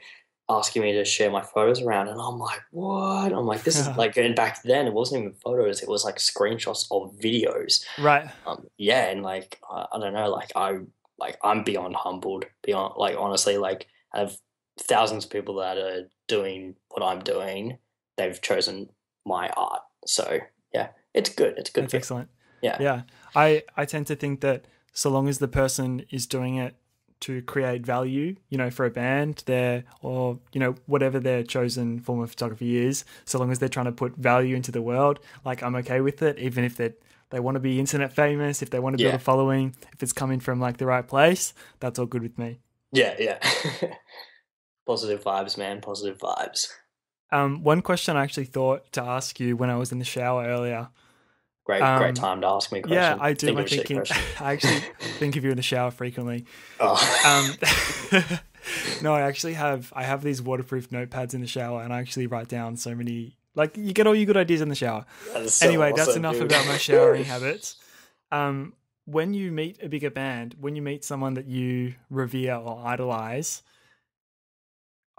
S2: asking me to share my photos around, and I'm like, what? I'm like, this is [LAUGHS] like, and back then it wasn't even photos; it was like screenshots of videos.
S1: Right.
S2: Um, yeah, and like, I, I don't know, like I, like I'm beyond humbled, beyond, like honestly, like I have thousands of people that are doing what I'm doing. They've chosen my art, so yeah, it's good. It's good.
S1: That's excellent.
S2: Yeah.
S1: Yeah. I, I tend to think that so long as the person is doing it to create value, you know, for a band there or, you know, whatever their chosen form of photography is, so long as they're trying to put value into the world, like I'm okay with it, even if they they want to be internet famous, if they want to build
S2: Yeah.
S1: a following, if it's coming from like the right place, that's all good with me.
S2: Yeah, yeah. [LAUGHS] positive vibes, man. Positive vibes.
S1: Um, one question I actually thought to ask you when I was in the shower earlier.
S2: Great,
S1: Um,
S2: great time to ask me a question.
S1: Yeah, I do
S2: Think
S1: my
S2: of a shit
S1: thinking. [LAUGHS] I actually [LAUGHS] think of you in the shower frequently.
S2: Oh.
S1: Um, no, I actually have I have these waterproof notepads in the shower, and I actually write down so many. Like you get all your good ideas in the shower.
S2: So
S1: anyway, that's enough
S2: dude.
S1: about my showering [LAUGHS] habits. Um, when you meet a bigger band, when you meet someone that you revere or idolize,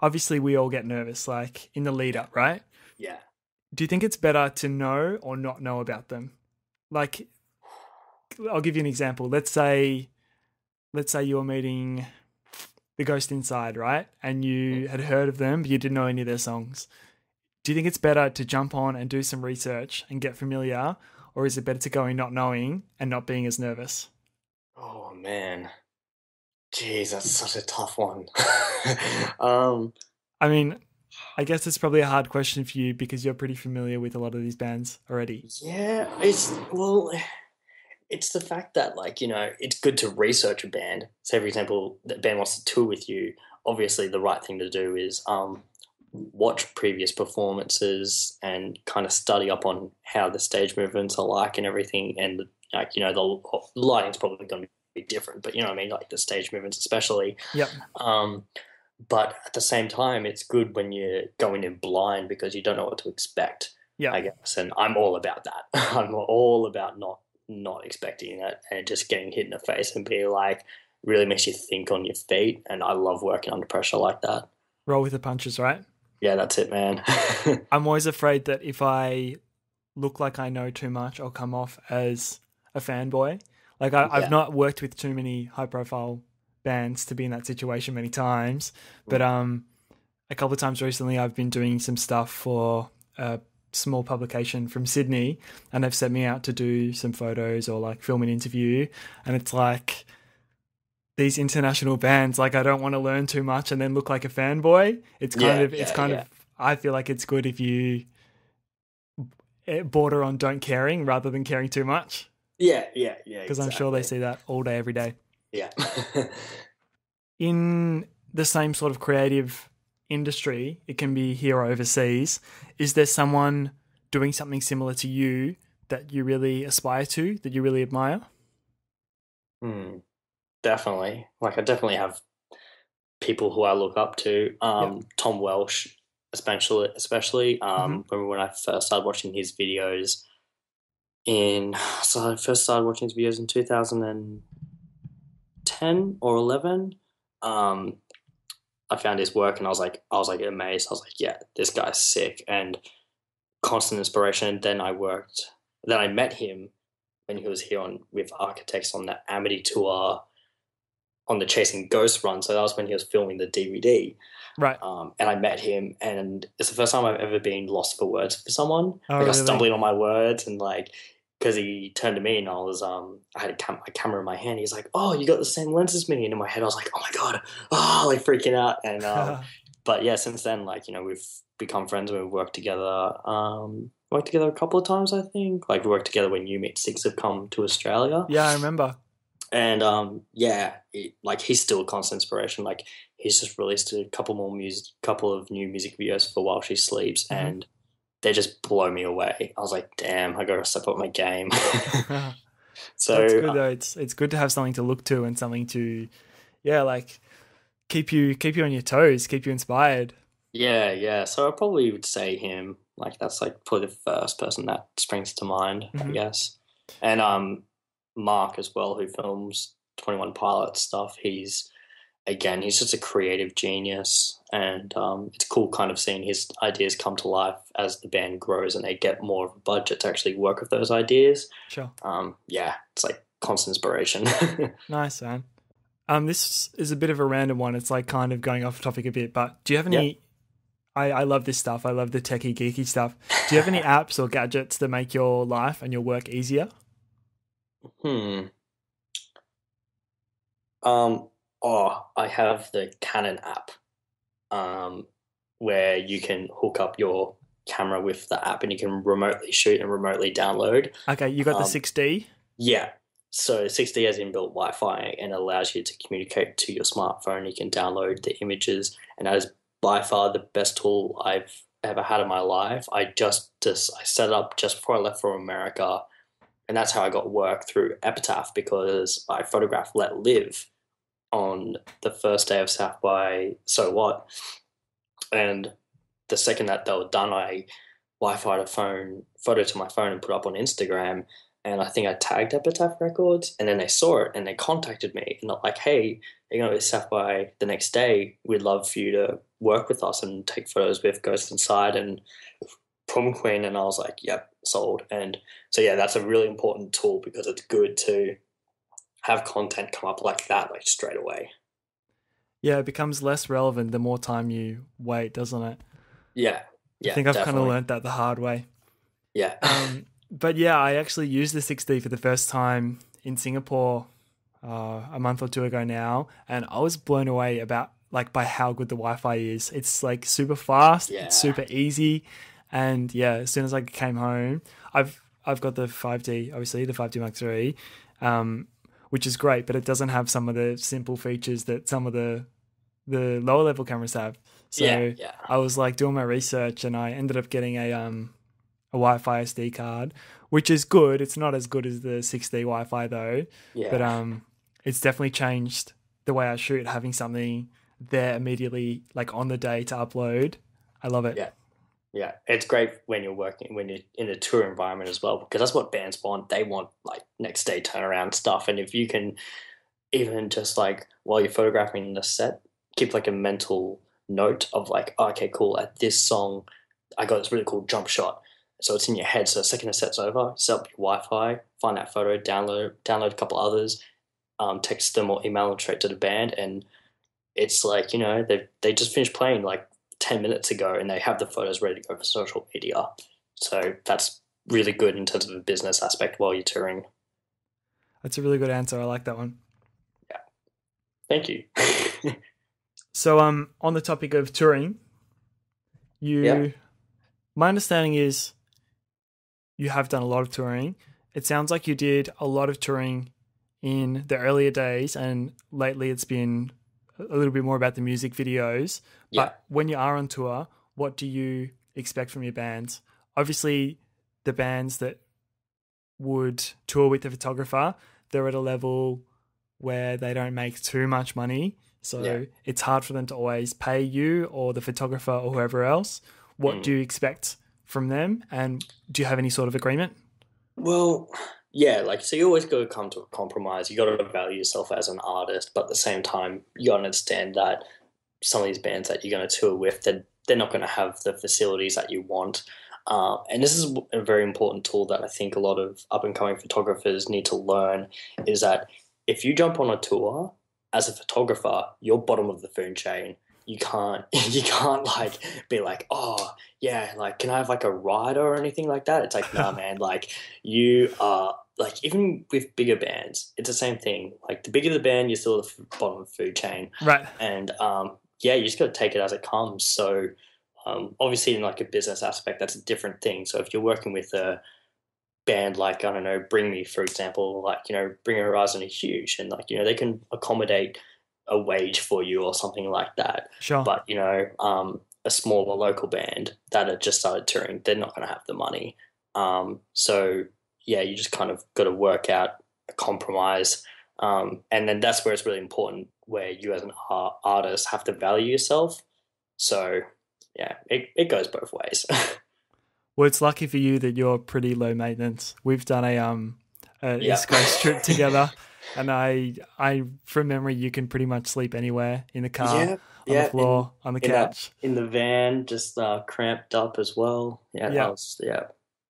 S1: obviously we all get nervous, like in the lead up, right?
S2: yeah.
S1: Do you think it's better to know or not know about them? Like, I'll give you an example. Let's say, let's say you're meeting the Ghost Inside, right? And you had heard of them, but you didn't know any of their songs. Do you think it's better to jump on and do some research and get familiar, or is it better to go in not knowing and not being as nervous?
S2: Oh man. Jeez, that's such a tough one. [LAUGHS] um,
S1: I mean, I guess it's probably a hard question for you because you're pretty familiar with a lot of these bands already.
S2: yeah, it's well, it's the fact that like you know it's good to research a band. Say for example, the band wants to tour with you. Obviously, the right thing to do is um, watch previous performances and kind of study up on how the stage movements are like and everything. And like you know, the lighting's probably going to be different, but you know what I mean, like the stage movements especially.
S1: Yep.
S2: Um, but at the same time, it's good when you're going in blind because you don't know what to expect.
S1: Yeah.
S2: I guess, and I'm all about that. [LAUGHS] I'm all about not not expecting it and just getting hit in the face and be like, really makes you think on your feet. And I love working under pressure like that.
S1: Roll with the punches, right?
S2: Yeah, that's it, man. [LAUGHS]
S1: I'm always afraid that if I look like I know too much, I'll come off as a fanboy. Like I,
S2: Yeah.
S1: I've not worked with too many high profile bands to be in that situation many times, but um, a couple of times recently I've been doing some stuff for a small publication from Sydney, and they've sent me out to do some photos or like film an interview, and it's like these international bands like I don't want to learn too much and then look like a fanboy. It's kind
S2: Yeah,
S1: of it's
S2: yeah,
S1: kind
S2: yeah.
S1: of I feel like it's good if you eh, border on don't caring rather than caring too much.
S2: Yeah, yeah, yeah.
S1: Because I'm sure they see that all day, every day.
S2: Yeah. [LAUGHS]
S1: In the same sort of creative industry, it can be here or overseas. Is there someone doing something similar to you that you really aspire to, that you really admire?
S2: Hmm. Definitely. Like I definitely have people who I look up to. Um, Tom Welsh, especially, especially um, when when I first started watching his videos. In [SIGHS] so I first started watching his videos in 2010 or 11. Um, I found his work and I was like, I was like amazed. I was like, yeah, this guy's sick and constant inspiration. And then I worked. Then I met him when he was here on with Architects on the Amity tour on the Chasing Ghosts run. So that was when he was filming the DVD.
S1: Right.
S2: Um, and I met him, and it's the first time I've ever been lost for words for someone.
S1: Oh,
S2: like I
S1: really?
S2: was stumbling on my words, and like because he turned to me and I was um I had a, cam- a camera in my hand. He's like, "Oh, you got the same lens as me," and in my head I was like, "Oh my god!" Oh, like freaking out. And um, [LAUGHS] but yeah, since then, like you know, we've become friends. We've worked together. Um, worked together a couple of times, I think. Like we worked together when You Me at Six have come to Australia
S1: yeah, I remember.
S2: And um yeah it, like he's still a constant inspiration like he's just released a couple more music couple of new music videos for while she sleeps
S1: Mhm.
S2: and they just blow me away i was like damn i gotta step up my game [LAUGHS] [LAUGHS] so
S1: That's good though. It's it's good to have something to look to and something to, yeah, like keep you keep you on your toes, keep you inspired.
S2: yeah yeah so i probably would say him like that's like probably the first person that springs to mind i
S1: Mhm.
S2: guess and um mark as well who films 21 pilot stuff he's again he's just a creative genius and um, it's cool kind of seeing his ideas come to life as the band grows and they get more of a budget to actually work with those ideas
S1: Sure.
S2: um, yeah it's like constant inspiration [LAUGHS]
S1: Nice, man. Um, this is a bit of a random one. It's like kind of going off topic a bit, but do you have any? I, I love this stuff. I love the techie geeky stuff. Do you have any [LAUGHS] apps or gadgets that make your life and your work easier?
S2: Hmm um oh i have the canon app um, where you can hook up your camera with the app and you can remotely shoot and remotely download
S1: Okay, you got the
S2: Um,
S1: 6D.
S2: Yeah. So 6D has inbuilt Wi-Fi and allows you to communicate to your smartphone. You can download the images, and that is by far the best tool I've ever had in my life. I just just I set it up just before I left for America, and that's how I got work through Epitaph because I photographed Letlive on the first day of South by So What, and the second that they were done, I Wi-Fi'd a phone photo to my phone and put up on Instagram and I think I tagged Epitaph Records, and then they saw it and they contacted me and they're like, "Hey, you're to be South by the next day. We'd love for you to work with us and take photos with Ghost Inside and Prom Queen." And I was like, "Yep, sold." And so yeah, that's a really important tool because it's good to have content come up like that, like straight away.
S1: Yeah, it becomes less relevant the more time you wait, doesn't it?
S2: Yeah, yeah.
S1: I think I've kind of learned that the hard way.
S2: Yeah, [LAUGHS]
S1: Um, but yeah, I actually used the 6D for the first time in Singapore uh, a month or two ago now, and I was blown away about like by how good the Wi-Fi is. It's like super fast,
S2: Yeah.
S1: it's super easy, and yeah, as soon as I came home, I've I've got the 5D, obviously the 5D Mark III, um, which is great, but it doesn't have some of the simple features that some of the the lower level cameras have. So
S2: yeah, yeah.
S1: I was like doing my research and I ended up getting a um a Wi-Fi SD card, which is good. It's not as good as the 6D Wi-Fi though,
S2: yeah.
S1: but um it's definitely changed the way I shoot having something there immediately like on the day to upload. I love it.
S2: Yeah. Yeah, it's great when you're working when you're in a tour environment as well because that's what bands want. They want like next day turnaround stuff, and if you can even just like while you're photographing the set, keep like a mental note of like, oh, okay, cool. At this song, I got this really cool jump shot, so it's in your head. So the second the set's over, set up your Wi-Fi, find that photo, download download a couple others, um, text them or email them straight to the band, and it's like you know they they just finished playing like 10 minutes ago and they have the photos ready to go for social media. So that's really good in terms of a business aspect while you're touring.
S1: That's a really good answer. I like that one. Yeah.
S2: Thank you. [LAUGHS]
S1: So um on the topic of touring, you
S2: Yeah.
S1: my understanding is you have done a lot of touring. It sounds like you did a lot of touring in the earlier days, and lately it's been a little bit more about the music videos.
S2: Yeah.
S1: But when you are on tour, what do you expect from your bands? Obviously, the bands that would tour with the photographer, they're at a level where they don't make too much money. So
S2: Yeah.
S1: it's hard for them to always pay you or the photographer or whoever else. What
S2: Mm.
S1: do you expect from them? And do you have any sort of agreement?
S2: Well, yeah, like so you always got to come to a compromise. You got to value yourself as an artist, but at the same time, you got to understand that some of these bands that you're going to tour with, they're, they're not going to have the facilities that you want. Uh, and this is a very important tool that I think a lot of up and coming photographers need to learn is that if you jump on a tour as a photographer, you're bottom of the food chain. You can't [LAUGHS] you can't like be like, oh yeah, like can I have like a rider or anything like that? It's like, nah [LAUGHS] man, like you are like even with bigger bands, it's the same thing. Like the bigger the band, you're still at the bottom of the food chain
S1: Right.
S2: and um, yeah, you just got to take it as it comes. So um, obviously, in like a business aspect, that's a different thing. So if you're working with a band like I don't know, Bring Me, for example, like you know, Bring Horizon are huge, and like you know, they can accommodate a wage for you or something like that.
S1: Sure.
S2: But you know, um, a smaller local band that had just started touring, they're not going to have the money. Um, so yeah, you just kind of got to work out a compromise, um, and then that's where it's really important, where you as an art- artist have to value yourself. So yeah, it, it goes both ways. [LAUGHS]
S1: Well, it's lucky for you that you're pretty low maintenance. We've done a um a
S2: Yeah.
S1: East Coast trip [LAUGHS] together, and I I from memory you can pretty much sleep anywhere in the car, on
S2: yeah,
S1: the floor, on the
S2: in that-
S1: couch.
S2: in, in the van, just uh, cramped up as well. Yeah,
S1: Yeah.
S2: was, yeah,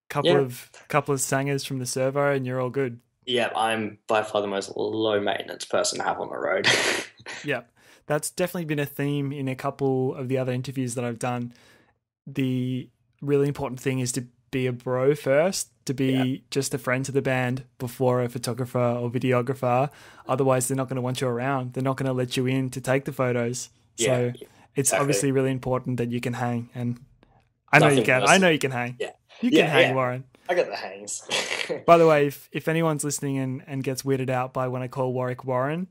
S1: couple
S2: yeah.
S1: of couple of sangers from the servo, and you're all good.
S2: Yeah. I'm by far the most low maintenance person to have on the road. [LAUGHS]
S1: Yeah, that's definitely been a theme in a couple of the other interviews that I've done. The really important thing is to be a bro first, to be
S2: Yeah.
S1: just a friend to the band before a photographer or videographer. Otherwise, they're not going to want you around. They're not going to let you in to take the photos.
S2: yeah,
S1: So it's
S2: exactly.
S1: obviously really important that you can hang. And I know you can. I know you can hang.
S2: Yeah.
S1: You can
S2: Yeah,
S1: hang. Warren.
S2: I got the hangs. [LAUGHS]
S1: By the way, if, if anyone's listening and, and gets weirded out by when I call Warwick Warren,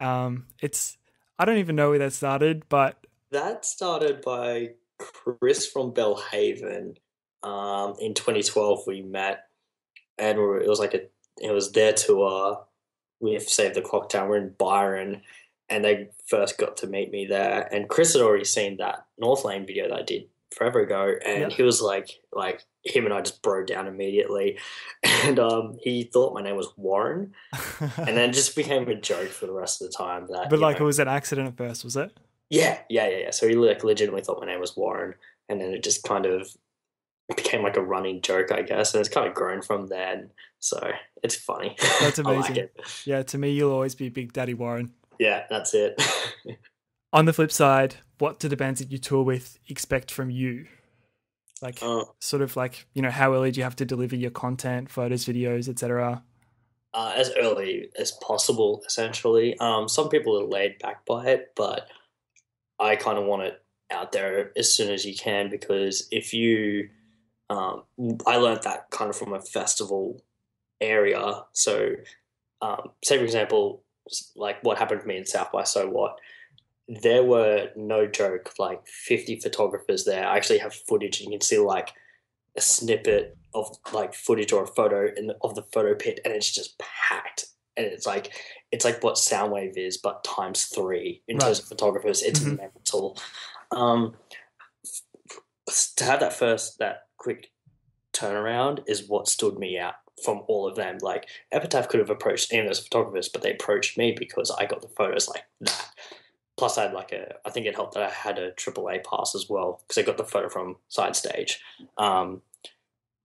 S1: um, it's I don't even know where that started, but
S2: that started by Chris from Belle Haven. Um, in 2012, we met, and we were, it was like a it was their tour with Save the Clock Town. We're in Byron, and they first got to meet me there. And Chris had already seen that Northlane video that I did forever ago, and
S1: Yeah.
S2: he was like, like him and I just broke down immediately, [LAUGHS] and um, he thought my name was Warren, and then it just [LAUGHS] became a joke for the rest of the time. That
S1: but like
S2: know,
S1: it was an accident at first, was it?
S2: yeah, yeah, yeah, yeah. So he like legitimately thought my name was Warren, and then it just kind of became like a running joke, I guess, and it's kind of grown from then. So it's funny.
S1: That's [LAUGHS]
S2: I like
S1: amazing.
S2: it.
S1: Yeah, to me, you'll always be Big Daddy Warren.
S2: Yeah, that's it.
S1: On the flip side, what do the bands that you tour with expect from you? Like,
S2: uh,
S1: sort of like you know, how early do you have to deliver your content, photos, videos, etc.
S2: uh, as early as possible, essentially. Um, some people are laid back by it, but I kind of want it out there as soon as you can because if you, um, I learned that kind of from a festival area. So, um, say for example, like what happened to me in South by So What, there were no joke like 50 photographers there. I actually have footage, and you can see like a snippet of like footage or a photo in the, of the photo pit, and it's just packed. And it's like it's like what Soundwave is, but times three in terms of photographers. It's
S1: Mhm.
S2: mental. Um, to have that first that quick turnaround is what stood me out from all of them. Like Epitaph could have approached any of those photographers, but they approached me because I got the photos like that. Plus, I had like a. I think it helped that I had a AAA pass as well because I got the photo from side stage. Um,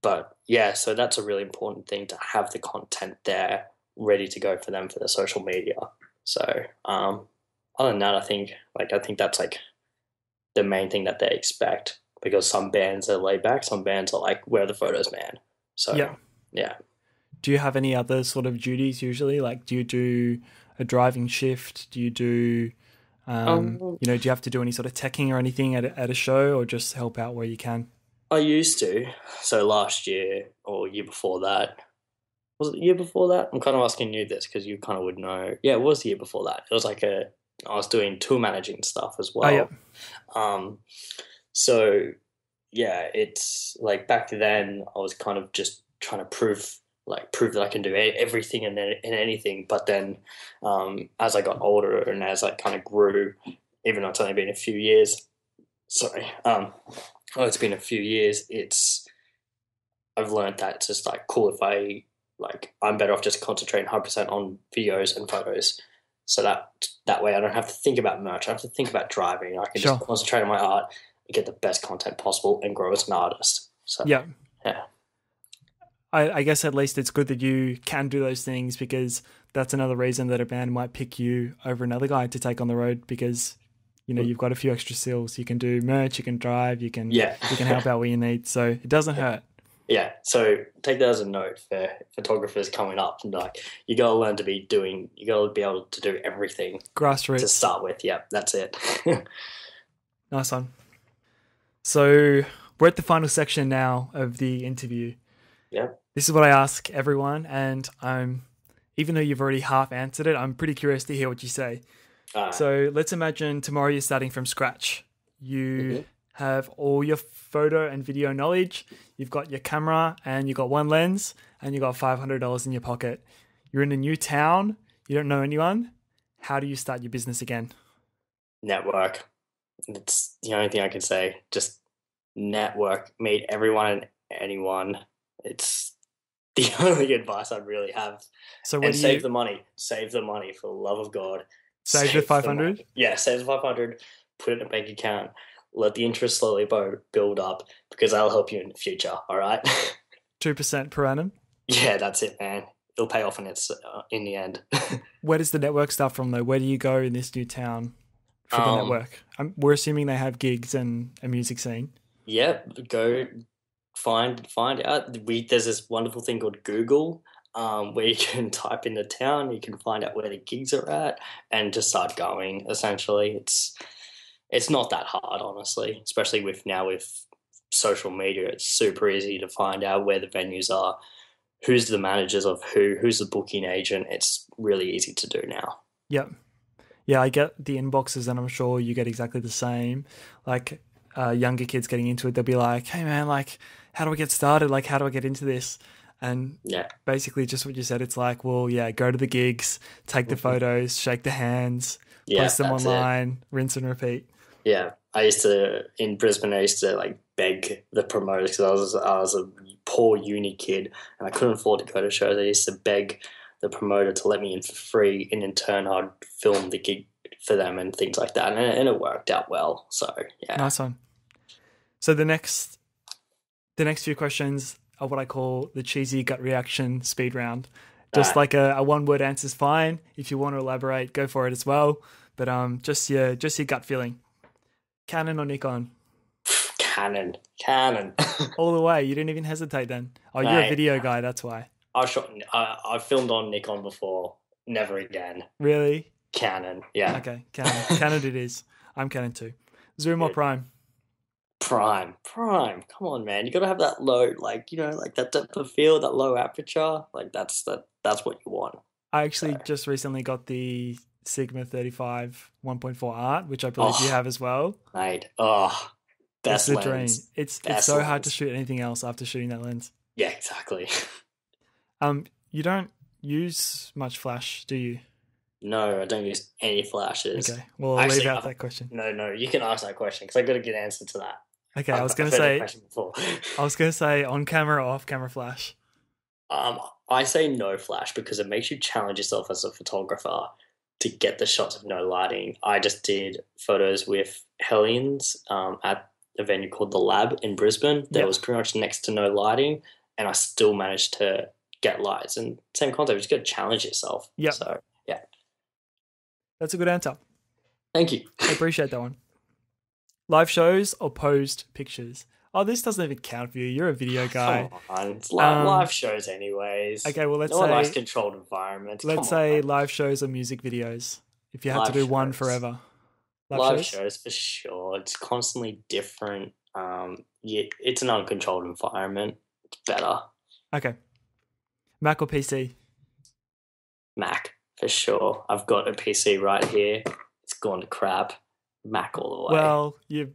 S2: but yeah, so that's a really important thing to have the content there ready to go for them for their social media. So um, other than that, I think like I think that's like the main thing that they expect because some bands are laid back, some bands are like, "Where are the photos, man?" So
S1: Yeah.
S2: yeah.
S1: Do you have any other sort of duties usually? Like, do you do a driving shift? Do you do, um,
S2: Um,
S1: you know, do you have to do any sort of teching or anything at a, at a show, or just help out where you can?
S2: I used to. So last year or year before that. Was it the year before that? I'm kind of asking you this because you kind of would know. Yeah, it was the year before that. It was like a. I was doing tour managing stuff as well.
S1: Oh, yeah.
S2: Um, so yeah, it's like back then I was kind of just trying to prove like prove that I can do everything and, and anything. But then um, as I got older and as I kind of grew, even though it's only been a few years, sorry, um, oh, it's been a few years. It's I've learned that it's just like cool if I like I'm better off just concentrating 100 percent on videos and photos. So that that way I don't have to think about merch. I don't have to think about driving. I can
S1: Sure.
S2: just concentrate on my art and get the best content possible and grow as an artist. So
S1: Yeah.
S2: yeah.
S1: I, I guess at least it's good that you can do those things because that's another reason that a band might pick you over another guy to take on the road because you know you've got a few extra skills. You can do merch, you can drive, you can
S2: Yeah.
S1: you can help out where you need. So it doesn't hurt.
S2: Yeah, so take that as a note for photographers coming up and like you gotta learn to be doing you gotta be able to do everything
S1: Grassroots to
S2: start with. Yeah, that's it. [LAUGHS]
S1: Nice one. So we're at the final section now of the interview.
S2: yeah.
S1: This is what I ask everyone, and I'm even though you've already half answered it, I'm pretty curious to hear what you say.
S2: Alright.
S1: So let's imagine tomorrow you're starting from scratch. You
S2: Mhm.
S1: have all your photo and video knowledge. You've got your camera and you've got one lens and you've got $500 in your pocket. You're in a new town. You don't know anyone. How do you start your business again?
S2: network. It's the only thing I can say. Just network, meet everyone and anyone. It's [LAUGHS] the only advice I'd really have.
S1: So
S2: and save
S1: you
S2: the money. Save the money for the love of God.
S1: save the 500?
S2: Yeah, save the 500, put it in a bank account, let the interest slowly build up because that'll help you in the future, all right? [LAUGHS]
S1: 2% per annum?
S2: yeah, that's it, man. It'll pay off in its uh, in the end. [LAUGHS]
S1: Where does the network start from though? Where do you go in this new town for the
S2: Um,
S1: network? Um we're assuming they have gigs and a music scene.
S2: yeah, go find find out. We there's this wonderful thing called Google, um, where you [LAUGHS] can type in the town, you can find out where the gigs are at, and just start going. Essentially, it's it's not that hard, honestly. Especially with now with social media, it's super easy to find out where the venues are, who's the managers of who, who's the booking agent. It's really easy to do now.
S1: Yep. Yeah, I get the inboxes, and I'm sure you get exactly the same. Like uh, younger kids getting into it, they'll be like, "Hey, man, like, how do I get started? Like, how do I get into this?" And
S2: Yeah,
S1: basically, just what you said. It's like, well, yeah, go to the gigs, take the
S2: Mhm.
S1: photos, shake the hands,
S2: yeah,
S1: post them
S2: that's it.
S1: online, rinse and repeat.
S2: Yeah, I used to in Brisbane. I used to like beg the promoters because I was I was a poor uni kid and I couldn't afford to go to shows. I used to beg the promoter to let me in for free, and in turn, I'd film the gig for them and things like that, and and it worked out well. So yeah,
S1: Nice one. So the next, the next few questions are what I call the cheesy gut reaction speed round. Just like a, a one word answer is fine. If you want to elaborate, go for it as well. But um, just your just your gut feeling. Canon or Nikon?
S2: Canon, Canon. [LAUGHS]
S1: All the way. You didn't even hesitate then. Oh, you're a video guy. That's why.
S2: I shot. I, I filmed on Nikon before. Never again.
S1: Really?
S2: Canon. Yeah.
S1: Okay, Canon. Canon it is. I'm Canon too. Zoom or Prime?
S2: Prime, prime. Come on, man. You gotta have that low, like you know, like that depth of field, that low aperture. Like that's that. That's what you want.
S1: I actually
S2: Sorry.
S1: just recently got the Sigma 35 1.4 Art, which I believe you
S2: Oh.
S1: have as well.
S2: mate. Oh,
S1: it's the
S2: lens.
S1: dream. It's it's
S2: Best
S1: so hard to shoot anything else after shooting that lens.
S2: Yeah, exactly. [LAUGHS]
S1: Um, you don't use much flash, do you?
S2: no, I don't use any flashes.
S1: Okay, well I'll leave out
S2: I've-
S1: that question.
S2: No, no, you can ask that question because I got a good answer to that.
S1: Okay, I was
S2: heard that
S1: say. I was gonna say on camera or off camera flash.
S2: um, I say no flash because it makes you challenge yourself as a photographer to get the shots of no lighting. I just did photos with Hellions um, at a venue called the Lab in Brisbane. There
S1: Yeah.
S2: was pretty much next to no lighting, and I still managed to get lights. And same concept, you just got to challenge yourself.
S1: Yeah.
S2: So yeah,
S1: That's a good answer.
S2: thank you.
S1: I [LAUGHS] appreciate that one. Live shows or posed pictures? Oh, this doesn't even count for you. You're a video guy.
S2: Come on, it's live,
S1: Um,
S2: live shows, anyways.
S1: Okay, well let's
S2: no one likes
S1: say
S2: controlled environments.
S1: let's
S2: Come
S1: say
S2: on,
S1: live shows or music videos. If you had to
S2: Live
S1: do one forever.
S2: live shows for sure. It's constantly different Um, yeah, it's an uncontrolled environment. It's better.
S1: Okay. Mac or PC?
S2: Mac for sure. I've got a PC right here. It's gone to crap. Mac all the way.
S1: Well, your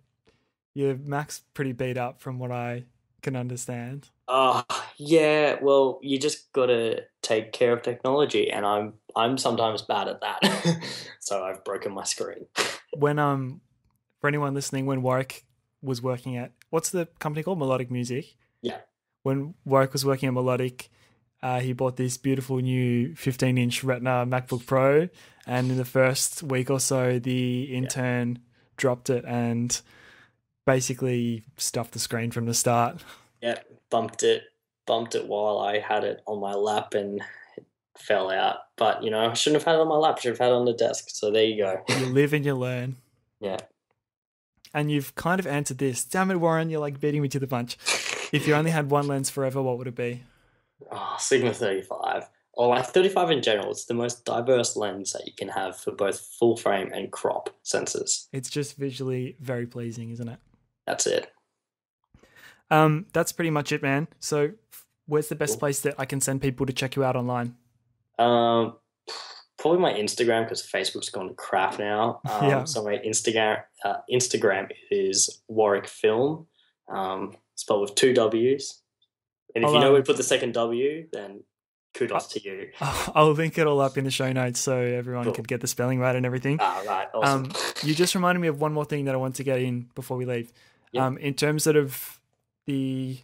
S1: your Mac's pretty beat up from what I can understand.
S2: Oh yeah, well you just gotta take care of technology, and I'm I'm sometimes bad at that, [LAUGHS] so I've broken my screen. [LAUGHS]
S1: When um, for anyone listening, when Warwick was working at what's the company called Melodic Music?
S2: Yeah.
S1: When Warwick was working at Melodic, uh, he bought this beautiful new 15-inch Retina MacBook Pro, and in the first week or so, the intern dropped it and basically stuffed the screen from the start.
S2: Yeah, bumped it, bumped it while I had it on my lap, and it fell out. But you know, I shouldn't have had it on my lap. I Should have had it on the desk. So there you go.
S1: You live and you learn.
S2: Yeah.
S1: And you've kind of answered this. Damn it, Warren, you're like beating me to the punch. If you only had one lens forever, what would it be?
S2: Oh, Sigma 35. Or like 35 in general. It's the most diverse lens that you can have for both full frame and crop sensors.
S1: It's just visually very pleasing, isn't it?
S2: That's it.
S1: Um, that's pretty much it, man. So, where's the best
S2: Cool.
S1: place that I can send people to check you out online?
S2: Um, probably my Instagram because Facebook's gone to crap now. [LAUGHS] Um,
S1: Yeah.
S2: So my Instagram uh, Instagram is Warwick Film, um, spelled with two W's. And if
S1: I'll,
S2: you know
S1: um,
S2: we put the second W, then kudos to you. [LAUGHS]
S1: I'll link it all up in the show notes so everyone
S2: Cool.
S1: could get the spelling right and everything.
S2: Ah, right, awesome.
S1: Um, you just reminded me of one more thing that I want to get in before we leave.
S2: Yeah.
S1: Um, in terms of the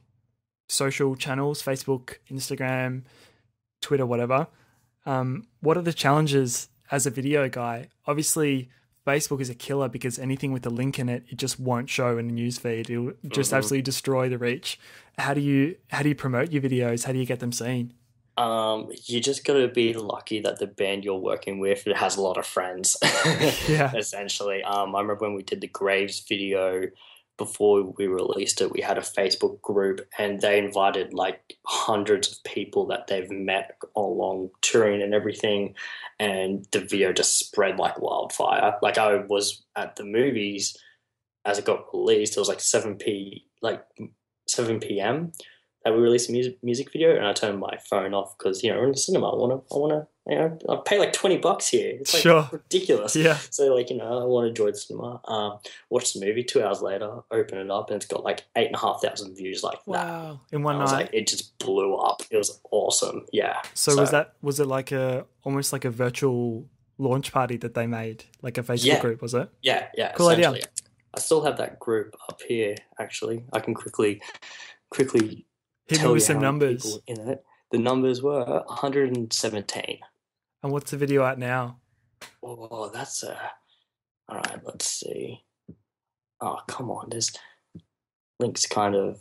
S1: social channels, Facebook, Instagram, Twitter, whatever. Um, what are the challenges as a video guy? Obviously, Facebook is a killer because anything with a link in it, it just won't show in the newsfeed. It'll just
S2: Mhm.
S1: absolutely destroy the reach. How do you how do you promote your videos? How do you get them seen?
S2: Um, you just gotta be lucky that the band you're working with it has a lot of friends. [LAUGHS]
S1: Yeah.
S2: essentially. Um, I remember when we did the Graves video before we released it, we had a Facebook group and they invited like hundreds of people that they've met along touring and everything, and the video just spread like wildfire. Like I was at the movies as it got released, it was like seven p like seven p.m. that we released a music music video, and I turned my phone off because you know we're in the cinema. I want to, I want to, you know, I pay like twenty bucks here. It's like
S1: Sure.
S2: ridiculous.
S1: Yeah.
S2: So like you know, I want to enjoy the cinema. Um, watch the movie. Two hours later, open it up, and it's got like eight and a half thousand views like that.
S1: Wow. In one
S2: I was
S1: night.
S2: like, it just blew up. It was awesome. Yeah.
S1: So, was that was it like a almost like a virtual launch party that they made, like a Facebook
S2: Yeah.
S1: group? Was it?
S2: Yeah, yeah.
S1: Cool idea.
S2: I still have that group up here. Actually, I can quickly, quickly
S1: Hit me
S2: tell
S1: with
S2: you
S1: some
S2: how
S1: numbers.
S2: people in it. The numbers were 117.
S1: And what's the video at now?
S2: Oh, that's a. All right, let's see. Oh, come on. There's links kind of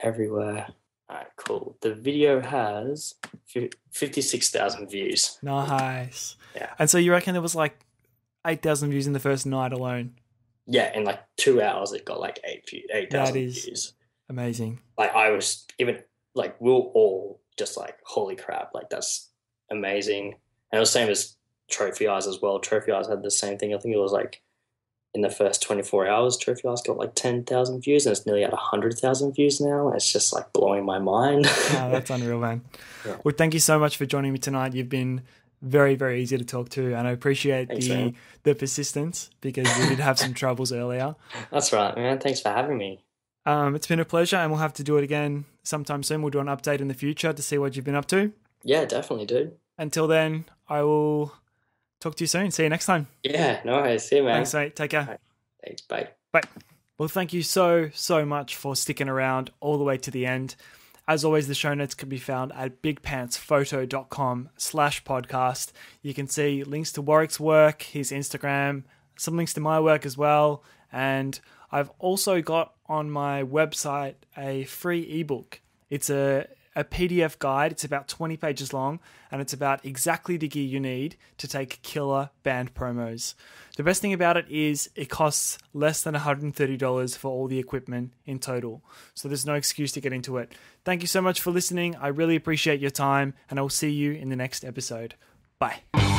S2: everywhere. All right, cool. The video has fif- 56,000 views.
S1: Nice.
S2: Yeah.
S1: And so you reckon there was like eight thousand views in the first night alone?
S2: Yeah, in like two hours, it got like eight view- 8,000
S1: is-
S2: views.
S1: Amazing.
S2: Like, I was even, like, we were all just like, holy crap, like, that's amazing. And it was the same as Trophy Eyes as well. Trophy Eyes had the same thing. I think it was like in the first 24 hours, Trophy Eyes got like 10,000 views and it's nearly at 100,000 views now. It's just like blowing my mind. [LAUGHS]
S1: That's unreal, man.
S2: Yeah.
S1: Well, thank you so much for joining me tonight. You've been very, very easy to talk to, and I appreciate
S2: Thanks,
S1: the
S2: man.
S1: the persistence because we did have some troubles earlier. [LAUGHS]
S2: that's right, man. Thanks for having me.
S1: Um, it's been a pleasure, and we'll have to do it again sometime soon. We'll do an update in the future to see what you've been up to.
S2: Yeah, definitely, dude.
S1: Until then, I will talk to you soon. See you next time.
S2: Yeah, no worries. See you, man.
S1: Thanks, mate. Take care.
S2: Bye. Thanks. Bye.
S1: Well, thank you so, so much for sticking around all the way to the end. As always, the show notes can be found at bigpantsphoto.com slash podcast. You can see links to Warwick's work, his Instagram, some links to my work as well. And I've also got on my website a free ebook. It's a, a PDF guide. It's about 20 pages long, and it's about exactly the gear you need to take killer band promos. The best thing about it is it costs less than $130 for all the equipment in total. So there's no excuse to get into it. Thank you so much for listening. I really appreciate your time, and I'll see you in the next episode. Bye.